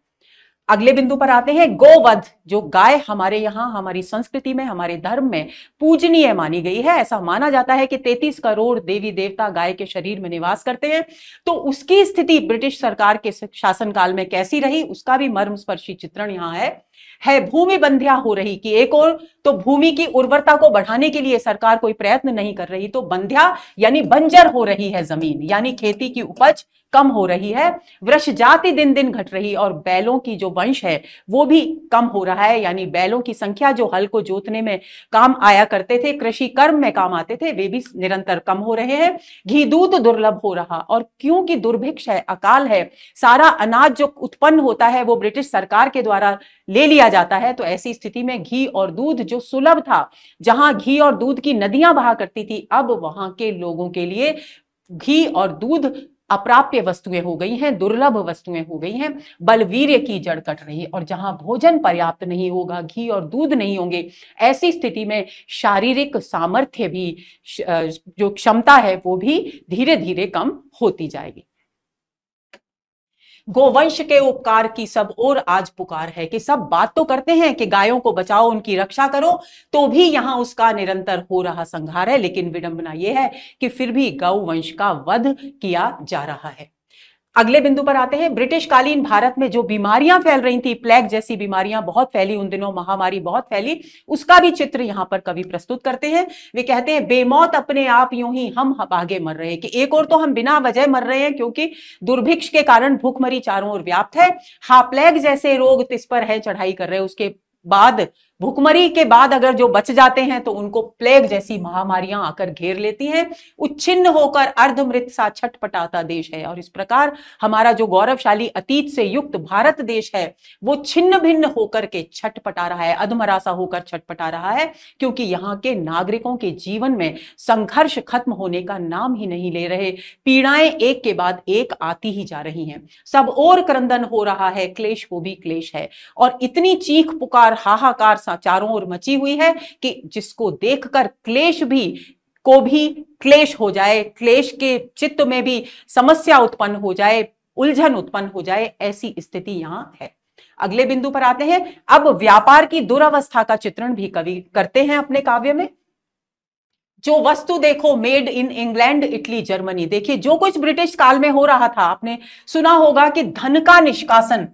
अगले बिंदु पर आते हैं, गोवध, जो गाय हमारे यहाँ, हमारी संस्कृति में, हमारे धर्म में पूजनीय मानी गई है। ऐसा माना जाता है कि 33 करोड़ देवी देवता गाय के शरीर में निवास करते हैं। तो उसकी स्थिति ब्रिटिश सरकार के शासनकाल में कैसी रही, उसका भी मर्म स्पर्शी चित्रण यहाँ है। है, भूमि बंध्या हो रही कि एक और तो भूमि की उर्वरता को बढ़ाने के लिए सरकार कोई प्रयत्न नहीं कर रही तो बंध्या यानी बंजर हो रही है ज़मीन, यानी खेती की उपज कम हो रही है, वृक्ष जाति दिन दिन घट रही और बैलों की जो वंश है, वो भी कम हो रहा है, यानी बैलों की संख्या जो हल को जोतने में काम आया करते थे, कृषि कर्म में काम आते थे, वे भी निरंतर कम हो रहे हैं, घी दूध दुर्लभ हो रहा, और क्योंकि दुर्भिक्ष है, अकाल है, सारा अनाज जो उत्पन्न होता है, वो ब्रिटिश सरकार के द्वारा ले लिया जाता है तो ऐसी स्थिति में घी और दूध जो सुलभ था, जहाँ घी और दूध की नदियाँ बहा करती थी, अब वहाँ के लोगों के लिए घी और दूध अप्राप्य वस्तुएँ हो गई हैं, दुर्लभ वस्तुएँ हो गई हैं, बलवीर्य की जड़ कट रही और जहाँ भोजन पर्याप्त नहीं होगा, घी और दूध नहीं होंगे, ऐसी स्थिति में शारीरिक सामर्थ्य भी जो क्षमता है, वो भी धीरे धीरे कम होती जाएगी। गोवंश के उपकार की सब और आज पुकार है कि सब बात तो करते हैं कि गायों को बचाओ, उनकी रक्षा करो तो भी यहाँ उसका निरंतर हो रहा संहार है। लेकिन विडंबना यह है कि फिर भी गौ वंश का वध किया जा रहा है। अगले बिंदु पर आते हैं। ब्रिटिश कालीन भारत में जो बीमारियाँ फैल रही थी, प्लेग जैसी बीमारियाँ बहुत फैली उन दिनों, महामारी बहुत फैली, उसका भी चित्र यहाँ पर कवि प्रस्तुत करते हैं। वे कहते हैं, बेमौत अपने आप यूँ ही हम आगे मर रहे हैं कि एक और तो हम बिना वजह मर रहे हैं क्योंकि दुर्भिक्ष के कारण भूखमरी चारों ओर व्याप्त है। हाप्लेग जैसे रोग तिस पर है, चढ़ाई कर रहे हैं। उसके बाद भूखमरी के बाद अगर जो बच जाते हैं तो उनको प्लेग जैसी महामारियाँ आकर घेर लेती हैं। उच्छिन्न होकर अर्धमृत सा छटपटाता देश है और इस प्रकार हमारा जो गौरवशाली अतीत से युक्त भारत देश है, वो छिन्न भिन्न होकर के छटपटा रहा है अधमरासा होकर छटपटा रहा है, क्योंकि यहाँ के नागरिकों के जीवन में संघर्ष खत्म होने का नाम ही नहीं ले रहे। पीड़ाएँ एक के बाद एक आती ही जा रही हैं। सब और क्रंदन हो रहा है, क्लेश को भी क्लेश है। और इतनी चीख पुकार, हाहाकार चारों ओर मची हुई है कि जिसको देखकर क्लेश भी, को भी क्लेश हो जाए, क्लेश के चित्त में भी समस्या उत्पन्न हो जाए, उलझन उत्पन्न हो जाए, ऐसी स्थिति यहाँ है। अगले बिंदु पर आते हैं। अब व्यापार की दुरावस्था का चित्रण भी कवि करते हैं अपने काव्य में। जो वस्तु देखो made in England Italy Germany देखिए, जो कुछ ब्रिटिश काल में हो रहा था, आपने सुना होगा कि धन का निष्कासन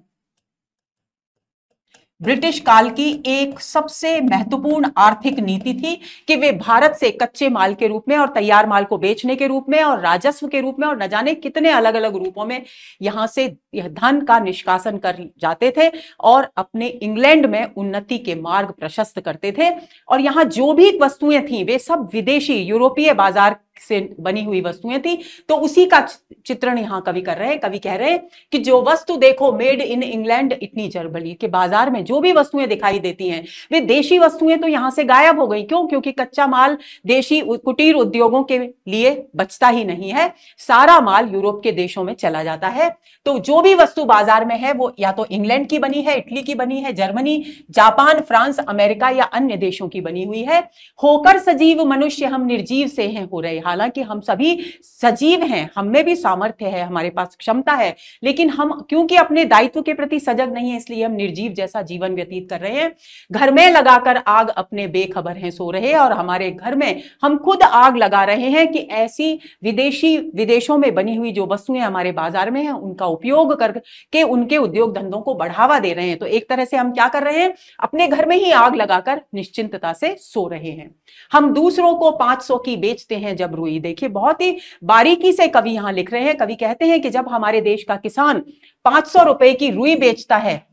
ब्रिटिश काल की एक सबसे महत्वपूर्ण आर्थिक नीति थी कि वे भारत से कच्चे माल के रूप में और तैयार माल को बेचने के रूप में और राजस्व के रूप में और न जाने कितने अलग अलग रूपों में यहाँ से धन का निष्कासन कर जाते थे और अपने इंग्लैंड में उन्नति के मार्ग प्रशस्त करते थे। और यहाँ जो भी वस्तुएँ थी, वे सब विदेशी, यूरोपीय बाज़ार से बनी हुई वस्तुएँ थी तो उसी का चित्रण यहाँ कवि कर रहे हैं। कवि कह रहे हैं कि जो वस्तु देखो मेड इन इंग्लैंड इतनी जरबली के बाज़ार में जो भी वस्तुएँ दिखाई देती हैं, वे देशी वस्तुएँ तो यहाँ से गायब हो गई। क्यों? क्योंकि कच्चा माल देशी कुटीर उद्योगों के लिए बचता ही नहीं है। सारा माल यूरोप के देशों में चला जाता है। तो जो भी वस्तु बाज़ार में है, वो या तो इंग्लैंड की बनी है, इटली की बनी है, जर्मनी, जापान, फ्रांस, अमेरिका या अन्य देशों की बनी हुई है। होकर सजीव मनुष्य हम निर्जीव से हैं, हो रहे हालाँकि हम सभी सजीव हैं, हम में भी सामर्थ्य है, हमारे पास क्षमता है, लेकिन हम, क्योंकि अपने दायित्व के प्रति सजग नहीं है, इसलिए हम निर्जीव जैसा जीवन व्यतीत कर रहे हैं। घर में लगाकर आग अपने बेखबर हैं, सो रहे और हमारे घर में हम खुद आग लगा रहे हैं कि ऐसी विदेशी, विदेशों में बनी हुई जो वस्तुएँ हमारे बाज़ार में हैं, उनका उपयोग करके उनके उद्योग धंधों को बढ़ावा दे रहे हैं। तो एक तरह से हम क्या कर रहे हैं? अपने घर में ही आग लगाकर निश्चिंतता से सो रहे हैं। हम दूसरों को 500 की बेचते हैं जब रुई देखिए, बहुत ही बारीकी से कवि यहाँ लिख रहे हैं। कवि कहते हैं कि जब हमारे देश का किसान 500 रुपए की रुई बेचता है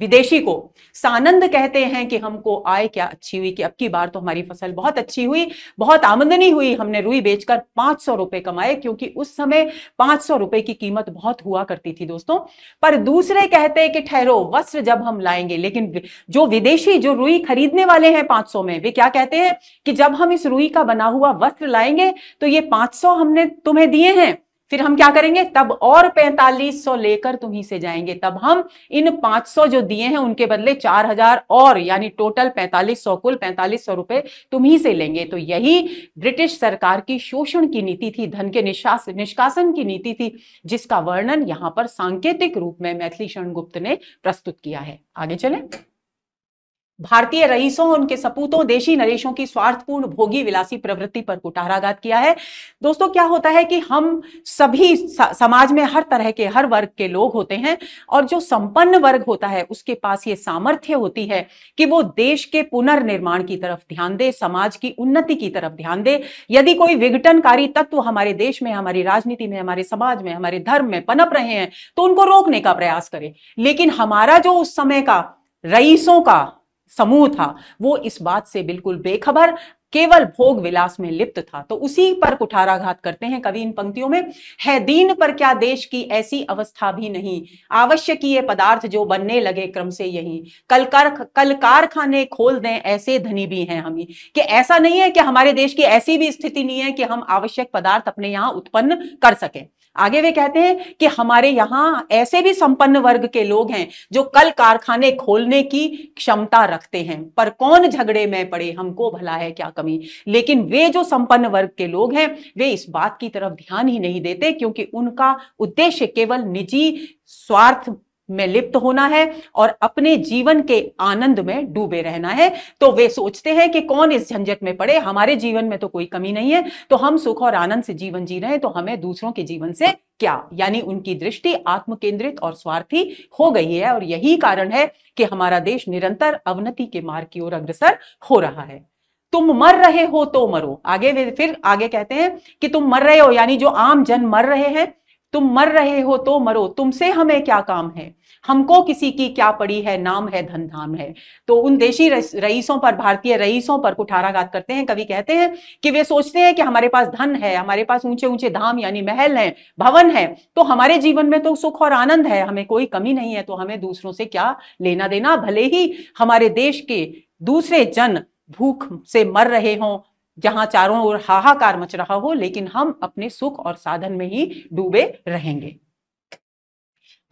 विदेशी को। सानंद कहते हैं कि हमको आय क्या अच्छी हुई कि अब की बार तो हमारी फ़सल बहुत अच्छी हुई, बहुत आमदनी हुई, हमने रुई बेचकर पाँच सौ रुपए कमाए क्योंकि उस समय पाँच सौ रुपए की कीमत बहुत हुआ करती थी दोस्तों। पर दूसरे कहते हैं कि ठहरो, वस्त्र जब हम लाएँगे, लेकिन जो विदेशी, जो रुई खरीदने वाले हैं पाँच सौ में, वे क्या कहते हैं कि जब हम इस रुई का बना हुआ वस्त्र लाएँगे तो ये पाँच सौ हमने तुम्हें दिए हैं। फिर हम क्या करेंगे? तब और पैंतालीस सौ लेकर तुम्ही से जाएँगे। तब हम इन 500 जो दिए हैं, उनके बदले 4000 और, यानी टोटल 4500 कुल 4500 रुपए तुम्ही से लेंगे। तो यही ब्रिटिश सरकार की शोषण की नीति थी, धन के निष्कासन की नीति थी, जिसका वर्णन यहाँ पर सांकेतिक रूप में मैथिली शरण गुप्त ने प्रस्तुत किया है। आगे चले। भारतीय रईसों, उनके सपूतों, देशी नरेशों की स्वार्थपूर्ण भोगी विलासी प्रवृत्ति पर कुटाराघात किया है। दोस्तों, क्या होता है कि हम सभी समाज में हर तरह के, हर वर्ग के लोग होते हैं और जो संपन्न वर्ग होता है, उसके पास ये सामर्थ्य होती है कि वो देश के पुनर्निर्माण की तरफ़ ध्यान दे, समाज की उन्नति की तरफ़ ध्यान दे। यदि कोई विघटनकारी तत्व हमारे देश में, हमारी राजनीति में, हमारे समाज में, हमारे धर्म में पनप रहे हैं तो उनको रोकने का प्रयास करें। लेकिन हमारा जो उस समय का रईसों का समूह था, वो इस बात से बिल्कुल बेखबर, केवल भोग विलास में लिप्त था। तो उसी पर कुठाराघात करते हैं कवि इन पंक्तियों में, है दीन पर क्या देश की ऐसी अवस्था भी नहीं? आवश्यकीय पदार्थ जो बनने लगे क्रम से यही। कल कार, कल कारखाने खोल दें, ऐसे धनी भी हैं हम कि ऐसा नहीं है कि हमारे देश की ऐसी भी स्थिति नहीं है कि हम आवश्यक पदार्थ अपने यहाँ उत्पन्न कर सकें। आगे वे कहते हैं कि हमारे यहाँ ऐसे भी संपन्न वर्ग के लोग हैं जो कल कारखाने खोलने की क्षमता रखते हैं। पर कौन झगड़े में पड़े? हमको भला है क्या कमी? लेकिन वे जो संपन्न वर्ग के लोग हैं, वे इस बात की तरफ़ ध्यान ही नहीं देते क्योंकि उनका उद्देश्य केवल निजी स्वार्थ में लिप्त होना है और अपने जीवन के आनंद में डूबे रहना है। तो वे सोचते हैं कि कौन इस झंझट में पड़े? हमारे जीवन में तो कोई कमी नहीं है। तो हम सुख और आनंद से जीवन जी रहे हैं तो हमें दूसरों के जीवन से क्या? यानी उनकी दृष्टि आत्म केंद्रित और स्वार्थी हो गई है और यही कारण है कि हमारा देश निरंतर अवनति के मार्ग की ओर अग्रसर हो रहा है। तुम मर रहे हो तो मरो। आगे फिर आगे कहते हैं कि तुम मर रहे हो, यानी जो आम जन मर रहे हैं तुम मर रहे हो तो मरो। तुमसे हमें क्या काम है? हमको किसी की क्या पड़ी है? नाम है धन धाम है। तो उन देशी रईसों पर, भारतीय रईसों पर कुठाराघात करते हैं। कवि कहते हैं कि वे सोचते हैं कि हमारे पास धन है, हमारे पास ऊँचे ऊँचे धाम यानी महल है, भवन है तो हमारे जीवन में तो सुख और आनंद है। हमें कोई कमी नहीं है तो हमें दूसरों से क्या लेना देना भले ही हमारे देश के दूसरे जन भूख से मर रहे हों जहाँ चारों ओर हाहाकार मच रहा हो, लेकिन हम अपने सुख और साधन में ही डूबे रहेंगे।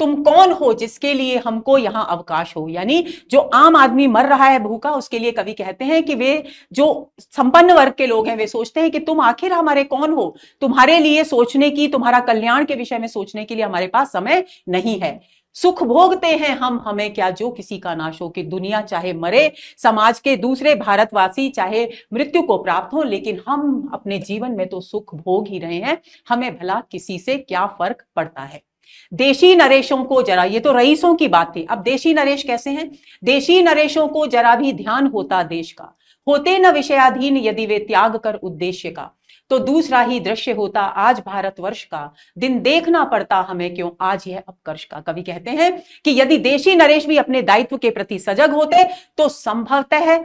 तुम कौन हो जिसके लिए हमको यहाँ अवकाश हो? यानी जो आम आदमी मर रहा है भूखा, उसके लिए कवि कहते हैं कि वे जो संपन्न वर्ग के लोग हैं, वे सोचते हैं कि तुम आखिर हमारे कौन हो? तुम्हारे लिए सोचने की, तुम्हारा कल्याण के विषय में सोचने के लिए हमारे पास समय नहीं है। सुख भोगते हैं हम, हमें क्या जो किसी का नाश हो, कि दुनिया चाहे मरे, समाज के दूसरे भारतवासी चाहे मृत्यु को प्राप्त हो, लेकिन हम अपने जीवन में तो सुख भोग ही रहे हैं। हमें भला किसी से क्या फ़र्क पड़ता है? देशी नरेशों को जरा, ये तो रईसों की बात थी। अब देशी नरेश कैसे हैं? देशी नरेशों को जरा भी ध्यान होता देश का। होते न विषयाधीन, यदि वे त्याग कर उद्देश्य का। तो दूसरा ही दृश्य होता आज भारतवर्ष का। दिन देखना पड़ता हमें क्यों? आज यह अपकर्ष का। कवि कहते हैं कि यदि देशी नरेश भी अपने दायित्व के प्रति सजग होते तो संभवतः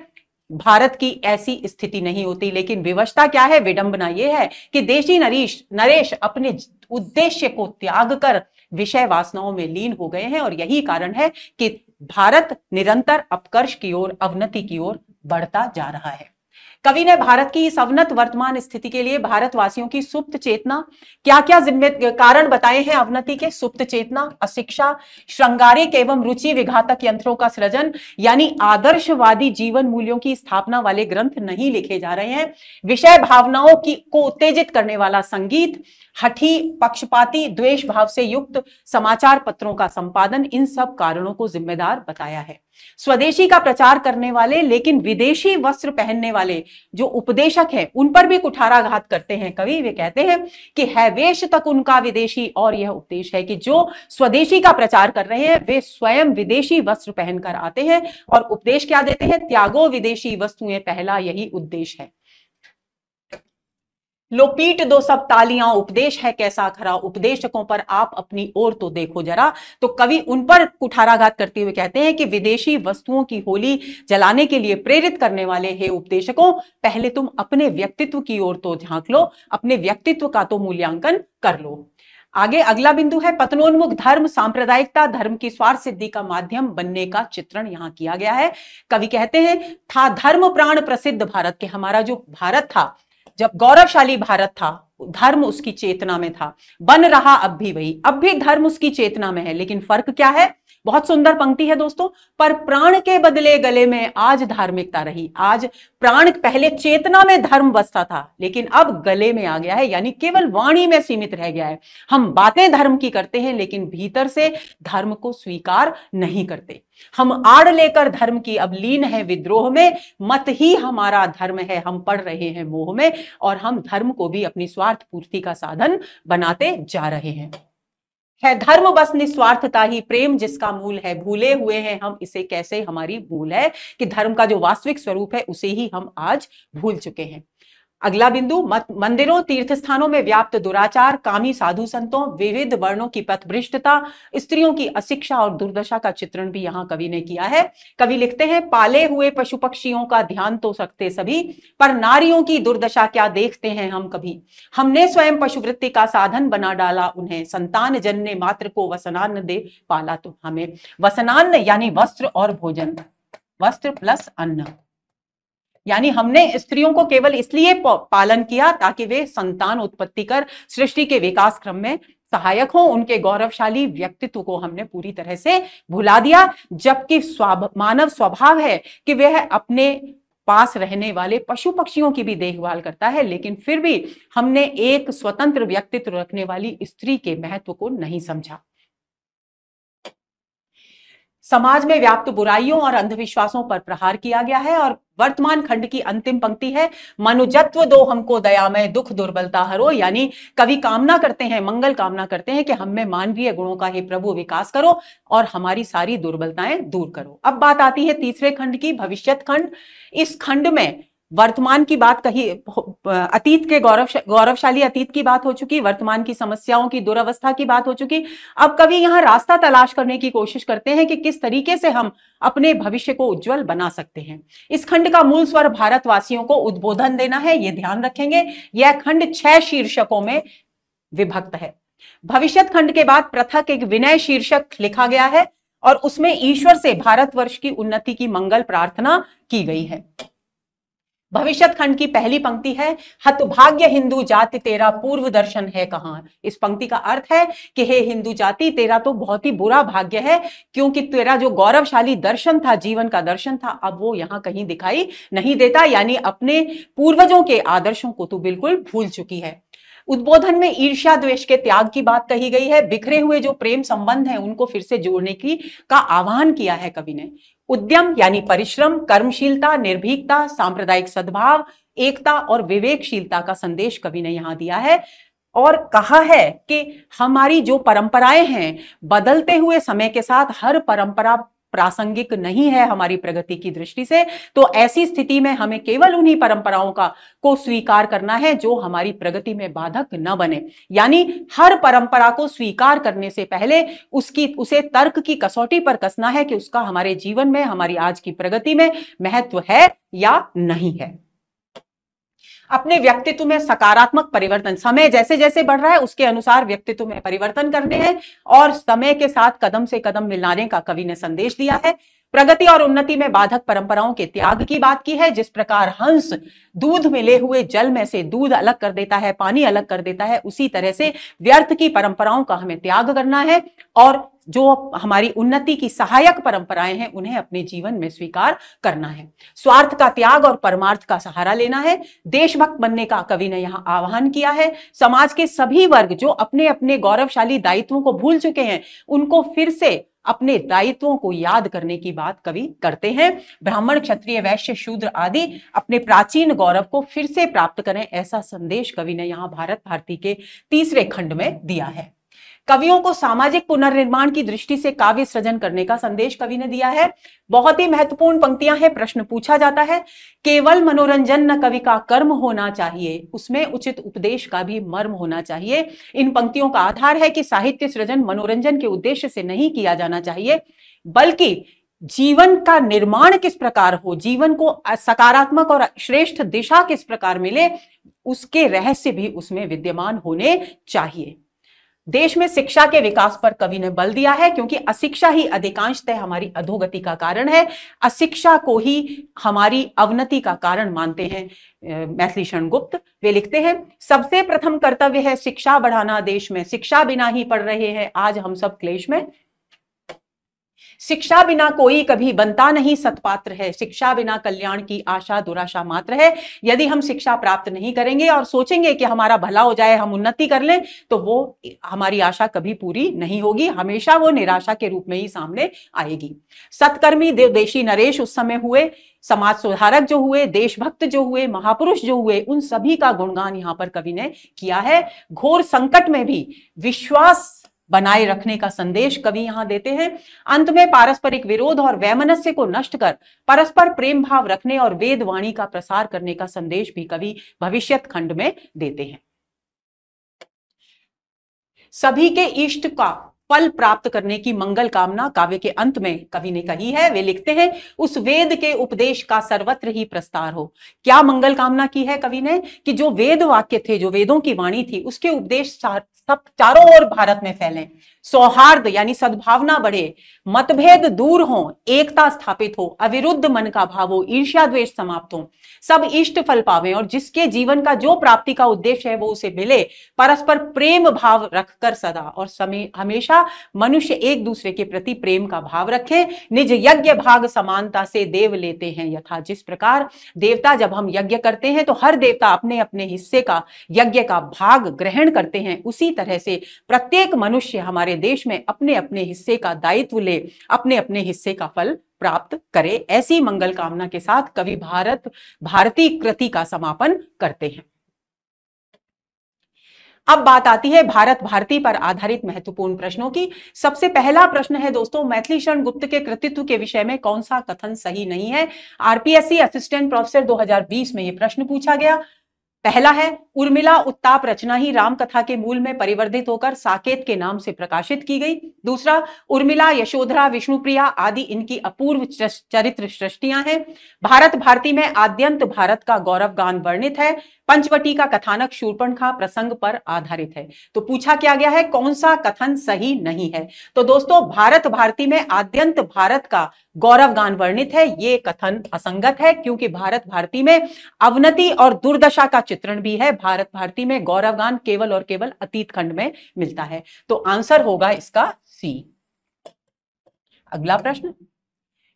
भारत की ऐसी स्थिति नहीं होती। लेकिन विवशता क्या है? विडंबना यह है कि देशी नरेश नरेश अपने उद्देश्य को त्याग कर विषय वासनाओं में लीन हो गए हैं और यही कारण है कि भारत निरंतर अपकर्ष की ओर, अवनति की ओर बढ़ता जा रहा है। कवि ने भारत की इस अवनत वर्तमान स्थिति के लिए भारतवासियों की सुप्त चेतना क्या क्या जिम्मे, कारण बताए हैं अवनति के? सुप्त चेतना, अशिक्षा श्रृंगारिक एवं रुचि विघातक यंत्रों का सृजन, यानी आदर्शवादी जीवन मूल्यों की स्थापना वाले ग्रंथ नहीं लिखे जा रहे हैं। विषय भावनाओं की, को उत्तेजित करने वाला संगीत, हठी, पक्षपाती, द्वेष भाव से युक्त समाचार पत्रों का संपादन, इन सब कारणों को जिम्मेदार बताया है। स्वदेशी का प्रचार करने वाले, लेकिन विदेशी वस्त्र पहनने वाले जो उपदेशक हैं, उन पर भी कुठाराघात करते हैं। कवि वे कहते हैं कि है वेश तक उनका विदेशी, और यह उपदेश है कि जो स्वदेशी का प्रचार कर रहे हैं, वे स्वयं विदेशी वस्त्र पहनकर आते हैं, और उपदेश क्या देते हैं? त्यागो विदेशी वस्तुएँ, पहला यही उद्देश्य है। लो पीट दो सब तालियाँ, उपदेश है कैसा खरा? उपदेशकों पर आप अपनी ओर तो देखो जरा। तो कवि उन पर कुठाराघात करते हुए कहते हैं कि विदेशी वस्तुओं की होली जलाने के लिए प्रेरित करने वाले हे उपदेशकों, पहले तुम अपने व्यक्तित्व की ओर तो झाँक लो, अपने व्यक्तित्व का तो मूल्यांकन कर लो। आगे अगला बिंदु है पतनोन्मुख धर्म, सांप्रदायिकता, धर्म की स्वार्थ सिद्धि का माध्यम बनने का चित्रण यहाँ किया गया है। कवि कहते हैं, था धर्म प्राण प्रसिद्ध भारत के, हमारा जो भारत था जब गौरवशाली भारत था, धर्म उसकी चेतना में था। बन रहा अब भी वही। अब भी धर्म उसकी चेतना में है, लेकिन फ़र्क क्या है? बहुत सुंदर पंक्ति है दोस्तों, पर प्राण के बदले गले में आज धार्मिकता रही। आज प्राण पहले चेतना में धर्म बसता था, लेकिन अब गले में आ गया है, यानी केवल वाणी में सीमित रह गया है। हम बातें धर्म की करते हैं, लेकिन भीतर से धर्म को स्वीकार नहीं करते। हम आड़ लेकर धर्म की अब लीन है, विद्रोह में। मत ही हमारा धर्म है, हम पढ़ रहे हैं मोह में, और हम धर्म को भी अपनी स्वार्थ पूर्ति का साधन बनाते जा रहे हैं। है धर्म बस निस्वार्थता ही प्रेम जिसका मूल है। भूले हुए हैं हम, इसे कैसे हमारी भूल है? कि धर्म का जो वास्तविक स्वरूप है, उसे ही हम आज भूल चुके हैं। अगला बिंदु मंदिरों तीर्थ स्थानों में व्याप्त दुराचार, कामी साधु संतों, विविध वर्णों की पथभ्रष्टता स्त्रियों की अशिक्षा और दुर्दशा का चित्रण भी यहाँ कवि ने किया है। कवि लिखते हैं, पाले हुए पशु पक्षियों का ध्यान तो सकते सभी, पर नारियों की दुर्दशा क्या देखते हैं हम कभी? हमने स्वयं पशुवृत्ति का साधन बना डाला उन्हें, संतान जन्य मात्र को वसनान्न दे पाला तो हमें। वसनान्न यानी वस्त्र और भोजन, वस्त्र प्लस अन्न। यानी हमने स्त्रियों को केवल इसलिए पालन किया ताकि वे संतान उत्पत्ति कर सृष्टि के विकास क्रम में सहायक हो। उनके गौरवशाली व्यक्तित्व को हमने पूरी तरह से भुला दिया जबकि स्वाभ, मानव स्वभाव है कि वह अपने पास रहने वाले पशु पक्षियों की भी देखभाल करता है लेकिन फिर भी हमने एक स्वतंत्र व्यक्तित्व रखने वाली स्त्री के महत्व को नहीं समझा। समाज में व्याप्त बुराइयों और अंधविश्वासों पर प्रहार किया गया है और वर्तमान खंड की अंतिम पंक्ति है, मनुजत्व दो हमको दयामय, दुख दुर्बलता हरो। यानी कवि कामना करते हैं, मंगल कामना करते हैं कि हम में मानवीय गुणों का ही प्रभु विकास करो और हमारी सारी दुर्बलताएँ दूर करो। अब बात आती है तीसरे खंड की, भविष्यत खंड। इस खंड में वर्तमान की बात कही अतीत के गौरव, गौरवशाली अतीत की बात हो चुकी, वर्तमान की समस्याओं की दुरावस्था की बात हो चुकी। अब कभी यहाँ रास्ता तलाश करने की कोशिश करते हैं कि किस तरीके से हम अपने भविष्य को उज्जवल बना सकते हैं। इस खंड का मूल स्वर भारतवासियों को उद्बोधन देना है, ये ध्यान रखेंगे। यह खंड छह शीर्षकों में विभक्त है। भविष्य खंड के बाद पृथक एक विनय शीर्षक लिखा गया है और उसमें ईश्वर से भारतवर्ष की उन्नति की मंगल प्रार्थना की गई है। भविष्य खंड की पहली पंक्ति है हतभाग्य हिंदू जाति तेरा पूर्व दर्शन है कहा? इस पंक्ति का अर्थ है कि हे हिंदू जाति, तेरा तो बहुत ही बुरा भाग्य है, क्योंकि तेरा जो गौरवशाली दर्शन था, जीवन का दर्शन था, अब वो यहाँ कहीं दिखाई नहीं देता, यानी अपने पूर्वजों के आदर्शों को तो बिल्कुल भूल चुकी है। उद्बोधन में ईर्ष्या द्वेष के त्याग की बात कही गई है, बिखरे हुए जो प्रेम संबंध है, उनको फिर से जोड़ने की, का आह्वान किया है कवि ने। उद्यम यानी परिश्रम, कर्मशीलता, निर्भीकता, सांप्रदायिक सद्भाव, एकता और विवेकशीलता का संदेश कवि ने यहाँ दिया है और कहा है कि हमारी जो परंपराएँ हैं, बदलते हुए समय के साथ हर परंपरा प्रासंगिक नहीं है हमारी प्रगति की दृष्टि से तो ऐसी स्थिति में हमें केवल उन्हीं परंपराओं का, को स्वीकार करना है जो हमारी प्रगति में बाधक न बने। यानी हर परंपरा को स्वीकार करने से पहले उसकी, उसे तर्क की कसौटी पर कसना है कि उसका हमारे जीवन में, हमारी आज की प्रगति में महत्व है या नहीं है। अपने व्यक्तित्व में सकारात्मक परिवर्तन। समय जैसे जैसे बढ़ रहा है, उसके अनुसार व्यक्तित्व में परिवर्तन करने हैं और समय के साथ कदम से कदम मिलाने का कवि ने संदेश दिया है। प्रगति और उन्नति में बाधक परंपराओं के त्याग की बात की है, जिस प्रकार हंस दूध मिले हुए जल में से दूध अलग कर देता है, पानी अलग कर देता है, उसी तरह से व्यर्थ की परंपराओं का हमें त्याग करना है और जो हमारी उन्नति की सहायक परंपराएँ हैं, उन्हें अपने जीवन में स्वीकार करना है। स्वार्थ का त्याग और परमार्थ का सहारा लेना है। देशभक्त बनने का कवि ने यहाँ आह्वान किया है। समाज के सभी वर्ग जो अपने अपने गौरवशाली दायित्वों को भूल चुके हैं, उनको फिर से अपने दायित्वों को याद करने की बात कवि करते हैं। ब्राह्मण, क्षत्रिय, वैश्य, शूद्र आदि अपने प्राचीन गौरव को फिर से प्राप्त करें ऐसा संदेश कवि ने यहाँ भारत भारती के तीसरे खंड में दिया है। कवियों को सामाजिक पुनर्निर्माण की दृष्टि से काव्य सृजन करने का संदेश कवि ने दिया है। बहुत ही महत्वपूर्ण पंक्तियाँ हैं, प्रश्न पूछा जाता है। केवल मनोरंजन न कवि का कर्म होना चाहिए, उसमें उचित उपदेश का भी मर्म होना चाहिए। इन पंक्तियों का आधार है कि साहित्य सृजन मनोरंजन के उद्देश्य से नहीं किया जाना चाहिए, बल्कि जीवन का निर्माण किस प्रकार हो, जीवन को सकारात्मक और श्रेष्ठ दिशा किस प्रकार मिले, उसके रहस्य भी उसमें विद्यमान होने चाहिए। देश में शिक्षा के विकास पर कवि ने बल दिया है, क्योंकि अशिक्षा ही अधिकांशतः हमारी अधोगति का कारण है। अशिक्षा को ही हमारी अवनति का कारण मानते हैं मैथिली शरण गुप्त वे लिखते हैं, सबसे प्रथम कर्तव्य है शिक्षा बढ़ाना, देश में शिक्षा बिना ही पढ़ रहे हैं। आज हम सब क्लेश में शिक्षा बिना कोई कभी बनता नहीं सतपात्र है। शिक्षा बिना कल्याण की आशा दुराशा मात्र है। यदि हम शिक्षा प्राप्त नहीं करेंगे और सोचेंगे कि हमारा भला हो जाए, हम उन्नति कर लें तो वो हमारी आशा कभी पूरी नहीं होगी। हमेशा वो निराशा के रूप में ही सामने आएगी। सत्कर्मी देवदेशी नरेश उस समय हुए। समाज सुधारक जो हुए, देशभक्त जो हुए, महापुरुष जो हुए, उन सभी का गुणगान यहाँ पर कवि ने किया है। घोर संकट में भी विश्वास बनाए रखने का संदेश कवि यहाँ देते हैं। अंत में पारस्परिक विरोध और वैमनस्य को नष्ट कर, परस्पर प्रेम भाव रखने और वेद वाणी का प्रसार करने का संदेश भी कवि भविष्य खंड में देते हैं। सभी के इष्ट का फल प्राप्त करने की मंगल कामना काव्य के अंत में कवि ने कही है। वे लिखते हैं, उस वेद के उपदेश का सर्वत्र ही प्रस्तार हो। क्या मंगल कामना की है कवि ने? कि जो वेद वाक्य थे, जो वेदों की वाणी थी, उसके उपदेश सब चारों ओर भारत में फैलें। सौहार्द यानी सद्भावना बढ़े, मतभेद दूर हो, एकता स्थापित हो, अविरुद्ध मन का भाव हो, ईर्ष्या द्वेष समाप्त हो, सब इष्ट फल पावे और जिसके जीवन का जो प्राप्ति का उद्देश्य है वो उसे मिले, परस्पर प्रेम भाव रखकर सदा और समय हमेशा मनुष्य एक दूसरे के प्रति प्रेम का भाव रखे, निज यज्ञ भाग समानता से देव लेते हैं। यथा जिस प्रकार देवता जब हम यज्ञ करते हैं तो हर देवता अपने अपने हिस्से का, यज्ञ का भाग ग्रहण करते हैं। उसी तरह से प्रत्येक मनुष्य हमारे देश में अपने अपने हिस्से का दायित्व ले अपने अपने हिस्से का फल प्राप्त करे, ऐसी मंगल कामना के साथ कवि भारत भारतीय कृति का समापन करते हैं। अब बात आती है भारत, भारती पर आधारित महत्वपूर्ण प्रश्नों की। सबसे पहला प्रश्न है दोस्तों, मैथिली शरण गुप्त के कृतित्व के विषय में कौन सा कथन सही नहीं है? आरपीएससी असिस्टेंट प्रोफेसर 2020 में यह प्रश्न पूछा गया। पहला है, उर्मिला उत्ताप रचना ही राम कथा के मूल में परिवर्धित होकर साकेत के नाम से प्रकाशित की गई। दूसरा, उर्मिला, यशोधरा, विष्णुप्रिया आदि इनकी अपूर्व चरित्र सृष्टियाँ हैं। भारत भारती में आद्यंत भारत का गौरव गान वर्णित है। पंचवटी का कथानक शूर्पणखा प्रसंग पर आधारित है। तो पूछा क्या गया है, कौन सा कथन सही नहीं है? तो दोस्तों, भारत भारती में आद्यंत भारत का गौरव गान वर्णित है। ये कथन असंगत है, क्योंकि भारत भारती में अवनति और दुर्दशा का चित्रण भी है। भारत भारती में गौरव गान केवल और केवल अतीत खंड में मिलता है। तो आंसर होगा इसका सी। अगला प्रश्न।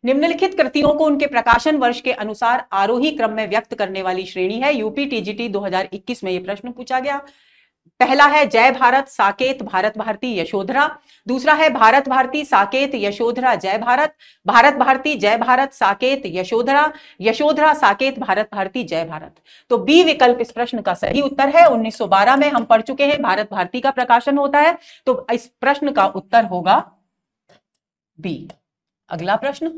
निम्नलिखित कृतियों को उनके प्रकाशन वर्ष के अनुसार आरोही क्रम में व्यक्त करने वाली श्रेणी है। यूपी टीजीटी 2021 में यह प्रश्न पूछा गया। पहला है, जय भारत, साकेत, भारत भारती, यशोधरा। दूसरा है, भारत भारती, साकेत, यशोधरा, जय भारत। भारत भारती, जय भारत, साकेत, यशोधरा। यशोधरा, साकेत, भारत भारती, जय भारत। तो बी विकल्प इस प्रश्न का सही उत्तर है। 1912 में हम पढ़ चुके हैं, भारत भारती का प्रकाशन होता है। तो इस प्रश्न का उत्तर होगा बी। अगला प्रश्न,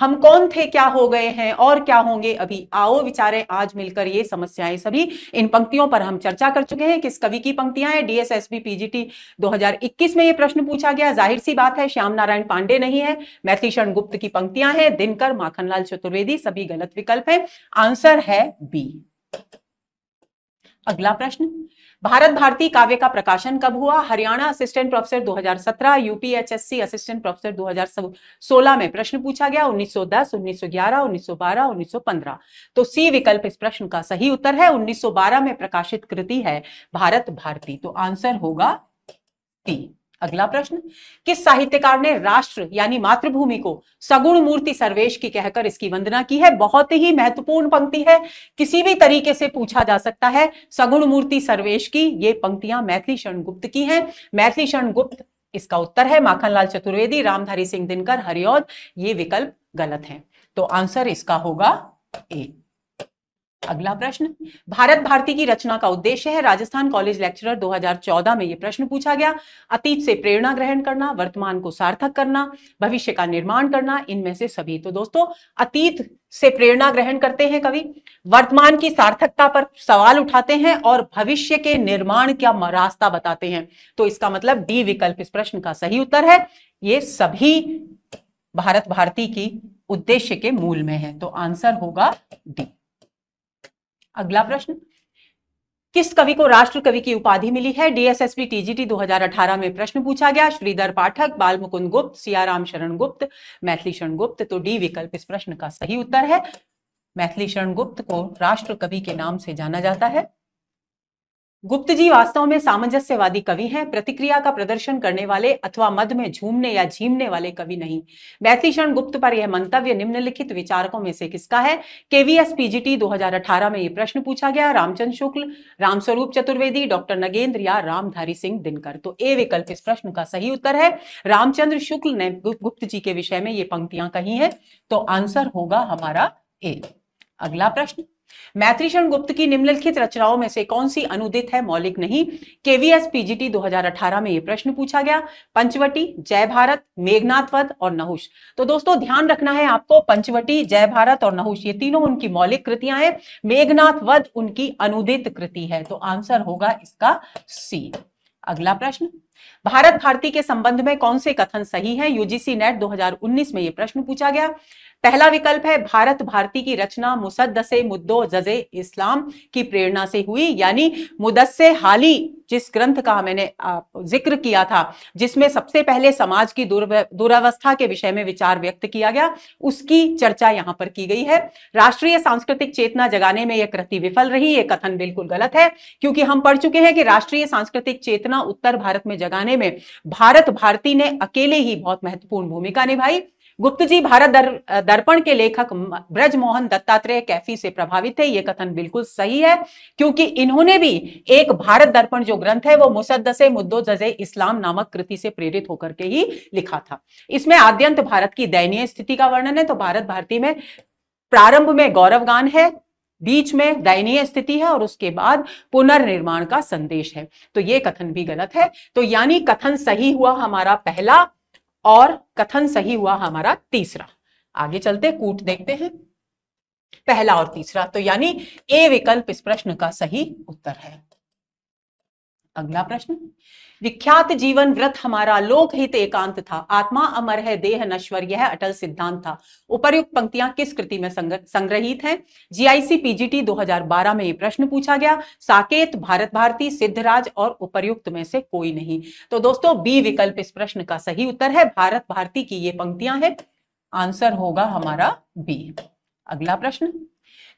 हम कौन थे, क्या हो गए हैं, और क्या होंगे? अभी आओ विचारे, आज मिलकर ये समस्याएँ सभी। इन पंक्तियों पर हम चर्चा कर चुके हैं, किस कवि की पंक्तियाँ हैं? डीएसएसबी पीजीटी 2021 में ये प्रश्न पूछा गया। ज़ाहिर सी बात है, श्याम नारायण पांडे नहीं है। मैथिली शरण गुप्त की पंक्तियाँ हैं, दिनकर, माखनलाल चतुर्वेदी, सभी गलत विकल्प है। आंसर है बी अगला प्रश्न भारत भारती काव्य का प्रकाशन कब हुआ? Haryana assistant professor 2017 UPHSC assistant professor 2016 में प्रश्न पूछा गया 1910 1911 1912 1915 तो सी विकल्प इस प्रश्न का सही उत्तर है 1912 में प्रकाशित कृति है भारत भारती। तो आंसर होगा सी अगला प्रश्न, किस साहित्यकार ने राष्ट्र यानी मातृभूमि को सगुण मूर्ति सर्वेश की कहकर इसकी वंदना की है? बहुत ही महत्वपूर्ण पंक्ति है। किसी भी तरीके से पूछा जा सकता है, सगुण मूर्ति सर्वेश की ये पंक्तियाँ मैथिली शरण गुप्त की हैं। मैथिली शरण गुप्त इसका उत्तर है माखनलाल चतुर्वेदी, रामधारी सिंह दिनकर हरिऔध ये विकल्प गलत है। तो आंसर इसका होगा ए। अगला प्रश्न, भारत भारती की रचना का उद्देश्य है राजस्थान कॉलेज लेक्चरर 2014 में यह प्रश्न पूछा गया। अतीत से प्रेरणा ग्रहण करना, वर्तमान को सार्थक करना, भविष्य का निर्माण करना, इनमें से सभी। तो दोस्तों, अतीत से प्रेरणा ग्रहण करते हैं कवि, वर्तमान की सार्थकता पर सवाल उठाते हैं और भविष्य के निर्माण का रास्ता बताते हैं। तो इसका मतलब डी विकल्प इस प्रश्न का सही उत्तर है। ये सभी भारत भारती की उद्देश्य के मूल में है। तो आंसर होगा डी। अगला प्रश्न। किस कवि को राष्ट्र कवि की उपाधि मिली है? डीएसएसपी टीजीटी 2018 में प्रश्न पूछा गया। श्रीधर पाठक बाल मुकुंद गुप्त, सियाराम शरण गुप्त मैथिली शरण गुप्त। तो डी विकल्प इस प्रश्न का सही उत्तर है। मैथिली शरण गुप्त को राष्ट्र कवि के नाम से जाना जाता है। गुप्त जी वास्तव में सामंजस्यवादी कवि हैं, प्रतिक्रिया का प्रदर्शन करने वाले अथवा मद में झूमने या झीमने वाले कवि नहीं। मैथिलीशरण गुप्त पर यह मंतव्य निम्नलिखित विचारकों में से किसका है? केवीएस पीजीटी 2018 में यह प्रश्न पूछा गया। रामचंद्र शुक्ल, रामस्वरूप चतुर्वेदी, डॉक्टर नगेंद्र या रामधारी सिंह दिनकर। तो ए विकल्प इस प्रश्न का सही उत्तर है। रामचंद्र शुक्ल ने गुप्त जी के विषय में ये पंक्तियाँ कही है। तो आंसर होगा हमारा ए। अगला प्रश्न। मैत्रीशरण गुप्त की निम्नलिखित रचनाओं में से कौन सी अनुदित है, मौलिक नहीं? केवीएस पीजीटी 2018 में यह प्रश्न पूछा गया। पंचवटी, जय भारत, मेघनाथ वध और नहुष। तो दोस्तों, ध्यान रखना है आपको, पंचवटी, जय भारत और नहुष, ये तीनों उनकी मौलिक कृतियाँ हैं। मेघनाथ वध उनकी अनुदित कृति है। तो आंसर होगा इसका सी। अगला प्रश्न। भारत भारती के संबंध में कौन से कथन सही है? यूजीसी नेट 2019 में यह प्रश्न पूछा गया। पहला विकल्प है भारत भारती की रचना मुसद्दसे मुद्दो जजे इस्लाम की प्रेरणा से हुई, यानी मुदस्से हाली, जिस ग्रंथ का मैंने ज़िक्र किया था, जिसमें सबसे पहले समाज की दुरावस्था के विषय में विचार व्यक्त किया गया, उसकी चर्चा यहाँ पर की गई है। राष्ट्रीय सांस्कृतिक चेतना जगाने में यह कृति विफल रही, यह कथन बिल्कुल गलत है, क्योंकि हम पढ़ चुके हैं कि राष्ट्रीय सांस्कृतिक चेतना उत्तर भारत में जगाने में भारत भारती ने अकेले ही बहुत महत्वपूर्ण भूमिका निभाई। गुप्त जी भारत दर, दर्पण के लेखक ब्रजमोहन दत्तात्रेय कैफी से प्रभावित है ये कथन बिल्कुल सही है क्योंकि इन्होंने भी एक भारत दर्पण जो ग्रंथ है वो मुसद्दसे मुद्दो जजे इस्लाम नामक कृति से प्रेरित होकर के ही लिखा था। इसमें आद्यंत भारत की दयनीय स्थिति का वर्णन है तो भारत भारती में प्रारंभ में गौरव गान है बीच में दयनीय स्थिति है और उसके बाद पुनर्निर्माण का संदेश है। तो ये कथन भी गलत है। तो यानी कथन सही हुआ हमारा पहला और कथन सही हुआ हमारा तीसरा। आगे चलते, कूट देखते हैं। पहला और तीसरा तो यानी ए विकल्प इस प्रश्न का सही उत्तर है। अगला प्रश्न। विख्यात जीवन व्रत हमारा लोकहित एकांत था। आत्मा अमर है, देह नश्वर, यह अटल सिद्धांत था। उपर्युक्त पंक्तियाँ किस कृति में संग्रहित हैं? जीआईसी पीजीटी 2012 में ये प्रश्न पूछा गया। साकेत, भारत भारती, सिद्धराज और उपर्युक्त में से कोई नहीं। तो दोस्तों बी विकल्प इस प्रश्न का सही उत्तर है। भारत भारती की ये पंक्तियाँ हैं। आंसर होगा हमारा बी अगला प्रश्न।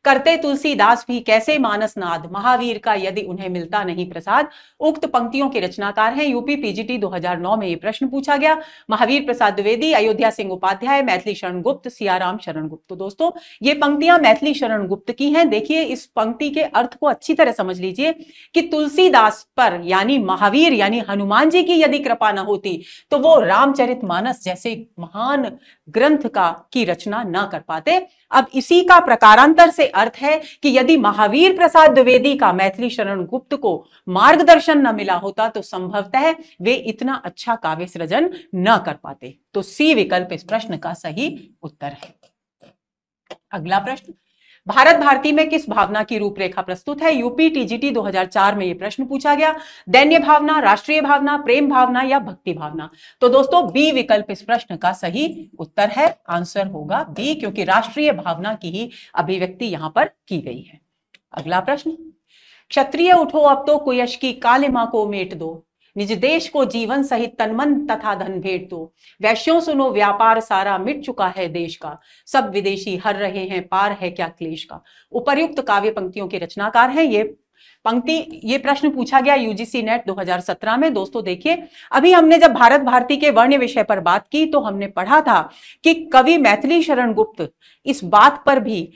करते तुलसीदास भी कैसे मानस नाद महावीर का यदि उन्हें मिलता नहीं प्रसाद, उक्त पंक्तियों के रचनाकार हैं यूपी पीजीटी 2009 में ये प्रश्न पूछा गया। महावीर प्रसाद द्विवेदी, अयोध्या सिंह उपाध्याय, मैथिली शरण गुप्त सियाराम शरण गुप्त तो दोस्तों, ये पंक्तियाँ मैथिली शरण गुप्त की हैं। देखिए, इस पंक्ति के अर्थ को अच्छी तरह समझ लीजिए कि तुलसीदास पर यानी महावीर, यानी हनुमान जी की यदि कृपा न होती तो वो रामचरित मानस जैसे महान ग्रंथ का की रचना न कर पाते। अब इसी का प्रकारांतर से अर्थ है कि यदि महावीर प्रसाद द्विवेदी का मैथिली शरण गुप्त को मार्गदर्शन न मिला होता तो संभवतः वे इतना अच्छा काव्य सृजन न कर पाते। तो सी विकल्प इस प्रश्न का सही उत्तर है। अगला प्रश्न भारत भारती में किस भावना की रूपरेखा प्रस्तुत है? यूपी टीजीटी 2004 में यह प्रश्न पूछा गया। दैन्य भावना, राष्ट्रीय भावना, प्रेम भावना या भक्ति भावना? तो दोस्तों, बी विकल्प इस प्रश्न का सही उत्तर है। आंसर होगा बी, क्योंकि राष्ट्रीय भावना की ही अभिव्यक्ति यहाँ पर की गई है। अगला प्रश्न। क्षत्रिय उठो अब तो कुयश की काले माँ को मेट दो। निज देश को जीवन सहित तनमन तथा धन भेंट दो। वैश्यों सुनो, व्यापार सारा मिट चुका है देश का। सब विदेशी हर रहे हैं, पार है क्या क्लेश का? उपर्युक्त काव्य पंक्तियों के रचनाकार हैं ये। पंक्ति, ये प्रश्न पूछा गया यूजीसी नेट 2017 में। दोस्तों, देखिए, अभी हमने जब भारत भारती के वर्ण विषय पर बात की तो हमने पढ़ा था कि कवि मैथिली शरण गुप्त इस बात पर भी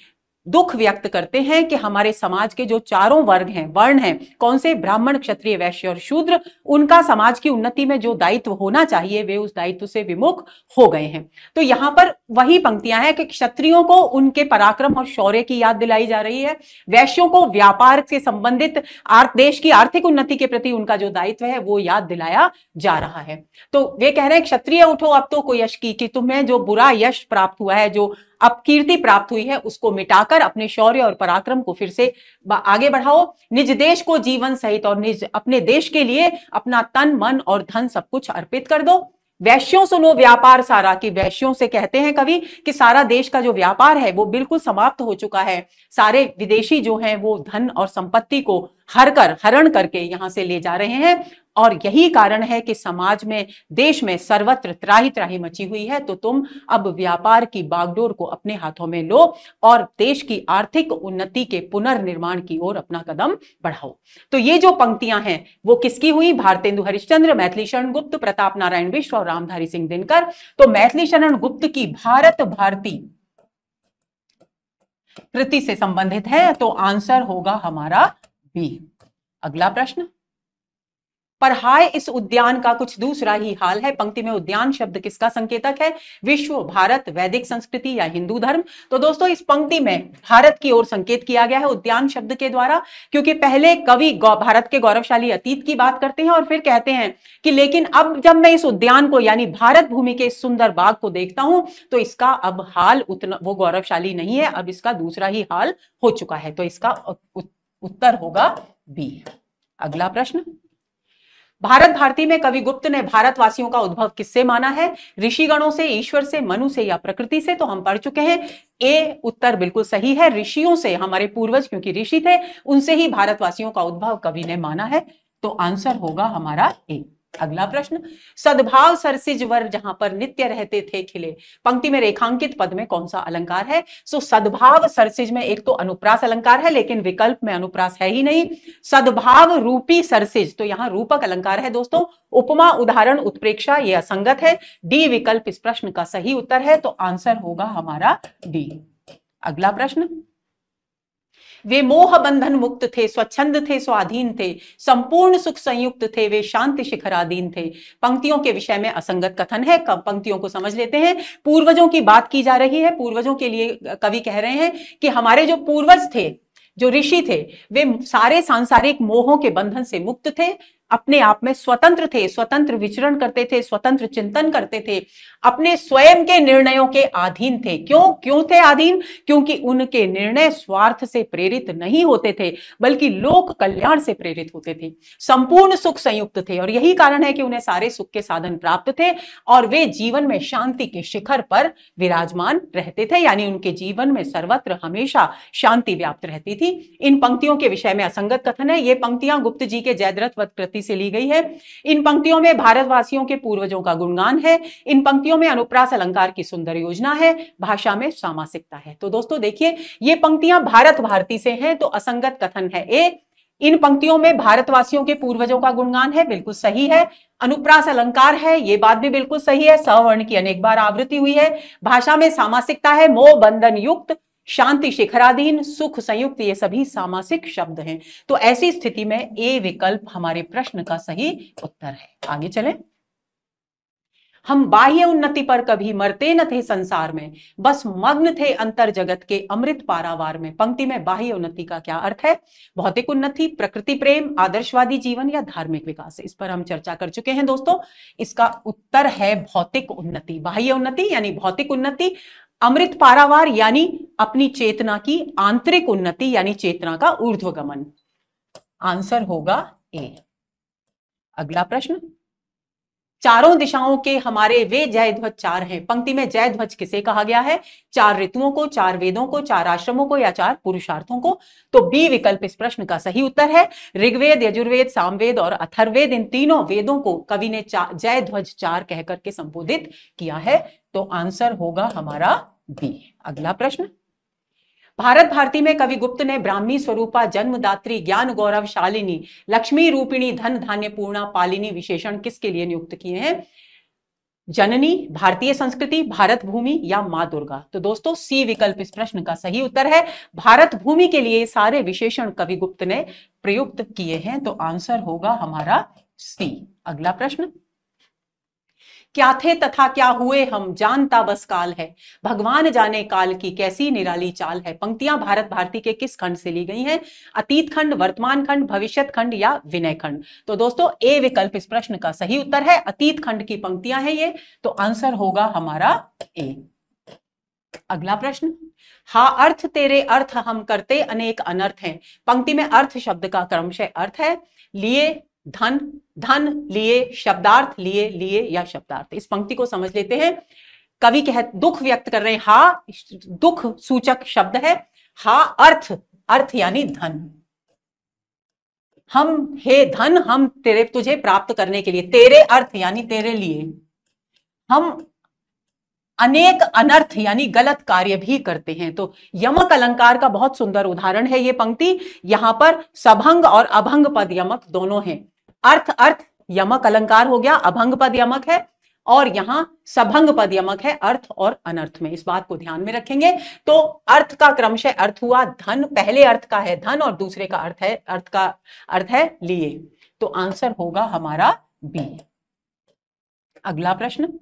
दुख व्यक्त करते हैं कि हमारे समाज के जो चारों वर्ग हैं, वर्ण हैं, कौन से ब्राह्मण, क्षत्रिय, वैश्य और शूद्र, उनका समाज की उन्नति में जो दायित्व होना चाहिए, वे उस दायित्व से विमुख हो गए हैं। तो यहाँ पर वही पंक्तियाँ हैं कि क्षत्रियों को उनके पराक्रम और शौर्य की याद दिलाई जा रही है, वैश्यों को व्यापार से संबंधित देश की आर्थिक उन्नति के प्रति उनका जो दायित्व है, वो याद दिलाया जा रहा है। तो वे कह रहे हैं, क्षत्रिय उठो, अब तो कोई यश की, कि तुम्हें जो बुरा यश प्राप्त हुआ है, जो अब कीर्ति प्राप्त हुई है, उसको मिटाकर अपने शौर्य और पराक्रम को फिर से आगे बढ़ाओ। निज देश को जीवन सहित और निज अपने देश के लिए अपना तन, मन और धन सब कुछ अर्पित कर दो। वैश्यों सुनो व्यापार सारा, कि वैश्यों से कहते हैं कवि कि सारा देश का जो व्यापार है वो बिल्कुल समाप्त हो चुका है। सारे विदेशी जो हैं वो धन और संपत्ति को हर कर, हरण करके यहाँ से ले जा रहे हैं। और यही कारण है कि समाज में, देश में सर्वत्र त्राही त्राही मची हुई है। तो तुम अब व्यापार की बागडोर को अपने हाथों में लो और देश की आर्थिक उन्नति के पुनर्निर्माण की ओर अपना कदम बढ़ाओ। तो ये जो पंक्तियाँ हैं, वो किसकी हुई? भारतेंदु हरिश्चंद्र मैथिली शरण गुप्त, प्रताप नारायण विश्व और रामधारी सिंह दिनकर। तो मैथिली शरण गुप्त की भारत भारती कृति से संबंधित है। तो आंसर होगा हमारा बी। अगला प्रश्न। पर हाय, इस उद्यान का कुछ दूसरा ही हाल है। पंक्ति में उद्यान शब्द किसका संकेतक है? विश्व, भारत, वैदिक संस्कृति या हिंदू धर्म? तो दोस्तों, इस पंक्ति में भारत की ओर संकेत किया गया है उद्यान शब्द के द्वारा, क्योंकि पहले कवि भारत के गौरवशाली अतीत की बात करते हैं और फिर कहते हैं कि लेकिन अब जब मैं इस उद्यान को, यानी भारत भूमि के इस सुंदर बाग को देखता हूँ तो इसका अब हाल उतना, वो गौरवशाली नहीं है। अब इसका दूसरा ही हाल हो चुका है। तो इसका उत्तर होगा बी। अगला प्रश्न। भारत भारती में कवि गुप्त ने भारतवासियों का उद्भव किससे माना है? ऋषिगणों से, ईश्वर से, मनु से या प्रकृति से? तो हम पढ़ चुके हैं। ए उत्तर बिल्कुल सही है। ऋषियों से, हमारे पूर्वज क्योंकि ऋषि थे, उनसे ही भारतवासियों का उद्भव कवि ने माना है। तो आंसर होगा हमारा ए। अगला प्रश्न, सद्भाव सरसिज वर जहाँ पर नित्य रहते थे खिले, पंक्ति में रेखांकित पद में कौन सा अलंकार है? सो, सद्भाव सरसिज में एक तो अनुप्रास अलंकार है, लेकिन विकल्प में अनुप्रास है ही नहीं। सद्भाव रूपी सरसिज तो यहाँ रूपक अलंकार है दोस्तों। उपमा, उदाहरण, उत्प्रेक्षा यह असंगत है। डी विकल्प इस प्रश्न का सही उत्तर है तो आंसर होगा हमारा डी। अगला प्रश्न वे मोह बंधन मुक्त थे, स्वच्छंद थे, स्वाधीन थे, संपूर्ण सुख संयुक्त थे, वे शांति शिखराधीन थे। पंक्तियों के विषय में असंगत कथन है पंक्तियों को समझ लेते हैं। पूर्वजों की बात की जा रही है, पूर्वजों के लिए कवि कह रहे हैं कि हमारे जो पूर्वज थे, जो ऋषि थे, वे सारे सांसारिक मोहों के बंधन से मुक्त थे अपने आप में स्वतंत्र थे, स्वतंत्र विचरण करते थे, स्वतंत्र चिंतन करते थे, अपने स्वयं के निर्णयों के अधीन थे। क्यों? क्यों थे अधीन? क्योंकि उनके निर्णय स्वार्थ से प्रेरित नहीं होते थे, बल्कि लोक कल्याण से प्रेरित होते थे, संपूर्ण सुख संयुक्त थे। और यही कारण है कि उन्हें सारे सुख के साधन प्राप्त थे और वे जीवन में शांति के शिखर पर विराजमान रहते थे, यानी उनके जीवन में सर्वत्र हमेशा शांति व्याप्त रहती थी। इन पंक्तियों के विषय में असंगत कथन है। ये पंक्तियाँ गुप्त जी के जयद्रथ कृति से ली गई है। इन पंक्तियों में भारतवासियों के पूर्वजों का गुणगान है। इन पंक्तियों में अनुप्रास अलंकार की सुंदर योजना है। भाषा में सामासिकता है। तो दोस्तों, देखिए, ये पंक्तियाँ भारत भारती से हैं तो असंगत कथन है ए। इन पंक्तियों में भारतवासियों के पूर्वजों का गुणगान है, बिल्कुल सही है। अनुप्रास अलंकार है, ये बात भी बिल्कुल सही है। सवर्ण की अनेक बार आवृत्ति हुई है। भाषा में सामासिकता है, मोह बंधन युक्त। शांति शिखराधीन, सुख संयुक्त, ये सभी सामासिक शब्द हैं। तो ऐसी स्थिति में ए विकल्प हमारे प्रश्न का सही उत्तर है। आगे चलें। हम बाह्य उन्नति पर कभी मरते न थे संसार में, बस मग्न थे अंतर जगत के अमृत पारावार में। पंक्ति में बाह्य उन्नति का क्या अर्थ है? भौतिक उन्नति, प्रकृति प्रेम, आदर्शवादी जीवन या धार्मिक विकास? इस पर हम चर्चा कर चुके हैं दोस्तों। इसका उत्तर है भौतिक उन्नति। बाह्य उन्नति यानी भौतिक उन्नति अमृत पारावार यानी अपनी चेतना की आंतरिक उन्नति यानी चेतना का ऊर्ध्वगमन। आंसर होगा ए। अगला प्रश्न। चारों दिशाओं के हमारे वे जय ध्वज चार हैं। पंक्ति में जय ध्वज किसे कहा गया है? चार ऋतुओं को, चार वेदों को, चार आश्रमों को या चार पुरुषार्थों को? तो बी विकल्प इस प्रश्न का सही उत्तर है। ऋग्वेद, यजुर्वेद, सामवेद और अथर्वेद इन तीनों वेदों को कवि ने जय ध्वज चार कहकर के संबोधित किया है। तो आंसर होगा हमारा बी। अगला प्रश्न। भारत भारती में कवि गुप्त ने ब्राह्मी स्वरूपा, जन्मदात्री, ज्ञान गौरव, शालिनी, लक्ष्मी रूपिणी, धन धान्य पूर्णा, पालिनी विशेषण किसके लिए नियुक्त किए हैं? जननी, भारतीय संस्कृति, भारत भूमि या माँ दुर्गा? तो दोस्तों, सी विकल्प इस प्रश्न का सही उत्तर है। भारत भूमि के लिए सारे विशेषण कवि गुप्त ने प्रयुक्त किए हैं तो आंसर होगा हमारा सी। अगला प्रश्न। क्या थे तथा क्या हुए, हम जानता बस काल है। भगवान जाने काल की कैसी निराली चाल है। पंक्तियाँ भारत भारती के किस खंड से ली गई हैं? अतीत खंड, वर्तमान खंड भविष्य खंड या विनय खंड? तो दोस्तों, ए विकल्प इस प्रश्न का सही उत्तर है। अतीत खंड की पंक्तियाँ हैं ये तो आंसर होगा हमारा ए। अगला प्रश्न, हा अर्थ तेरे अर्थ हम करते अनेक अनर्थ हैं। पंक्ति में अर्थ शब्द का क्रमशः अर्थ है, लिए धन धन लिए, शब्दार्थ लिए लिए या शब्दार्थ। इस पंक्ति को समझ लेते हैं। कवि कह, दुख व्यक्त कर रहे हैं। हा, दुख सूचक शब्द है। हा, अर्थ अर्थ यानी धन। हम, हे धन, हम तेरे, तुझे प्राप्त करने के लिए, तेरे अर्थ यानी तेरे लिए। हम अनेक अनर्थ यानी गलत कार्य भी करते हैं। तो यमक अलंकार का बहुत सुंदर उदाहरण है ये पंक्ति। यहाँ पर सभंग और अभंग पद यमक दोनों हैं। अर्थ अर्थ, यमक अलंकार हो गया, अभंग पद यमक है, और यहाँ सभंग पद यमक है, अर्थ और अनर्थ में, इस बात को ध्यान में रखेंगे। तो अर्थ का क्रमशः अर्थ हुआ, धन, पहले अर्थ का है धन और दूसरे का अर्थ है, अर्थ का अर्थ है लिए। तो आंसर होगा हमारा बी। अगला प्रश्न।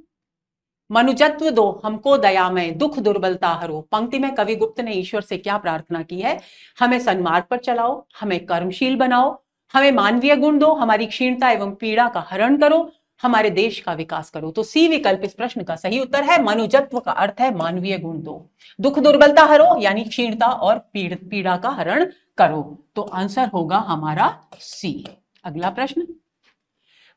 मनुजत्व दो, हमको दयामय दुख दुर्बलता हरो। पंक्ति में कवि गुप्त ने ईश्वर से क्या प्रार्थना की है? हमें सन्मार्ग पर चलाओ, हमें कर्मशील बनाओ हमें मानवीय गुण दो, हमारी क्षीणता एवं पीड़ा का हरण करो, हमारे देश का विकास करो। तो सी विकल्प इस प्रश्न का सही उत्तर है, मनुजत्व का अर्थ है मानवीय गुण दो। दुख दुर्बलता हरो, यानी क्षीणता और पीड़, पीड़ा का हरण करो। तो आंसर होगा हमारा सी। अगला प्रश्न।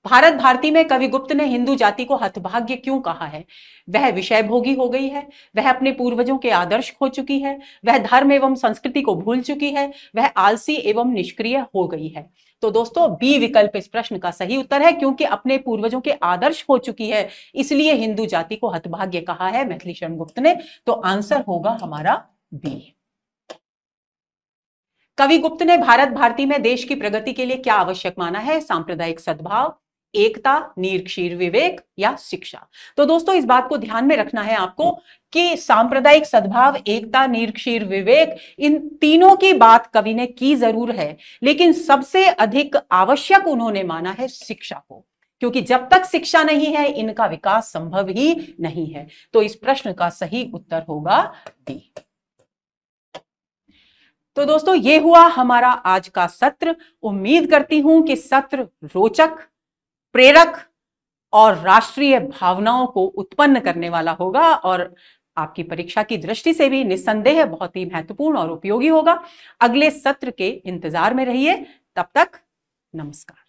भारत भारती में कवि गुप्त ने हिंदू जाति को हतभाग्य क्यों कहा है? वह विषय भोगी हो गई है, वह अपने पूर्वजों के आदर्श खो चुकी है, वह धर्म एवं संस्कृति को भूल चुकी है, वह आलसी एवं निष्क्रिय हो गई है। तो दोस्तों, बी विकल्प इस प्रश्न का सही उत्तर है, क्योंकि अपने पूर्वजों के आदर्श हो चुकी है, इसलिए हिंदू जाति को हतभाग्य कहा है मैथिली शरण गुप्त ने। तो आंसर होगा हमारा बी। कवि गुप्त ने भारत भारती में देश की प्रगति के लिए क्या आवश्यक माना है? सांप्रदायिक सद्भाव एकता, निरक्षीर विवेक या शिक्षा। तो दोस्तों, इस बात को ध्यान में रखना है आपको कि सांप्रदायिक सद्भाव, एकता, निरक्षीर विवेक, इन तीनों की बात कवि ने की ज़रूर है, लेकिन सबसे अधिक आवश्यक उन्होंने माना है शिक्षा को, क्योंकि जब तक शिक्षा नहीं है, इनका विकास संभव ही नहीं है। तो इस प्रश्न का सही उत्तर होगा डी। तो दोस्तों, ये हुआ हमारा आज का सत्र। उम्मीद करती हूँ कि सत्र रोचक प्रेरक और राष्ट्रीय भावनाओं को उत्पन्न करने वाला होगा और आपकी परीक्षा की दृष्टि से भी निस्संदेह बहुत ही महत्वपूर्ण और उपयोगी होगा। अगले सत्र के इंतज़ार में रहिए। तब तक नमस्कार।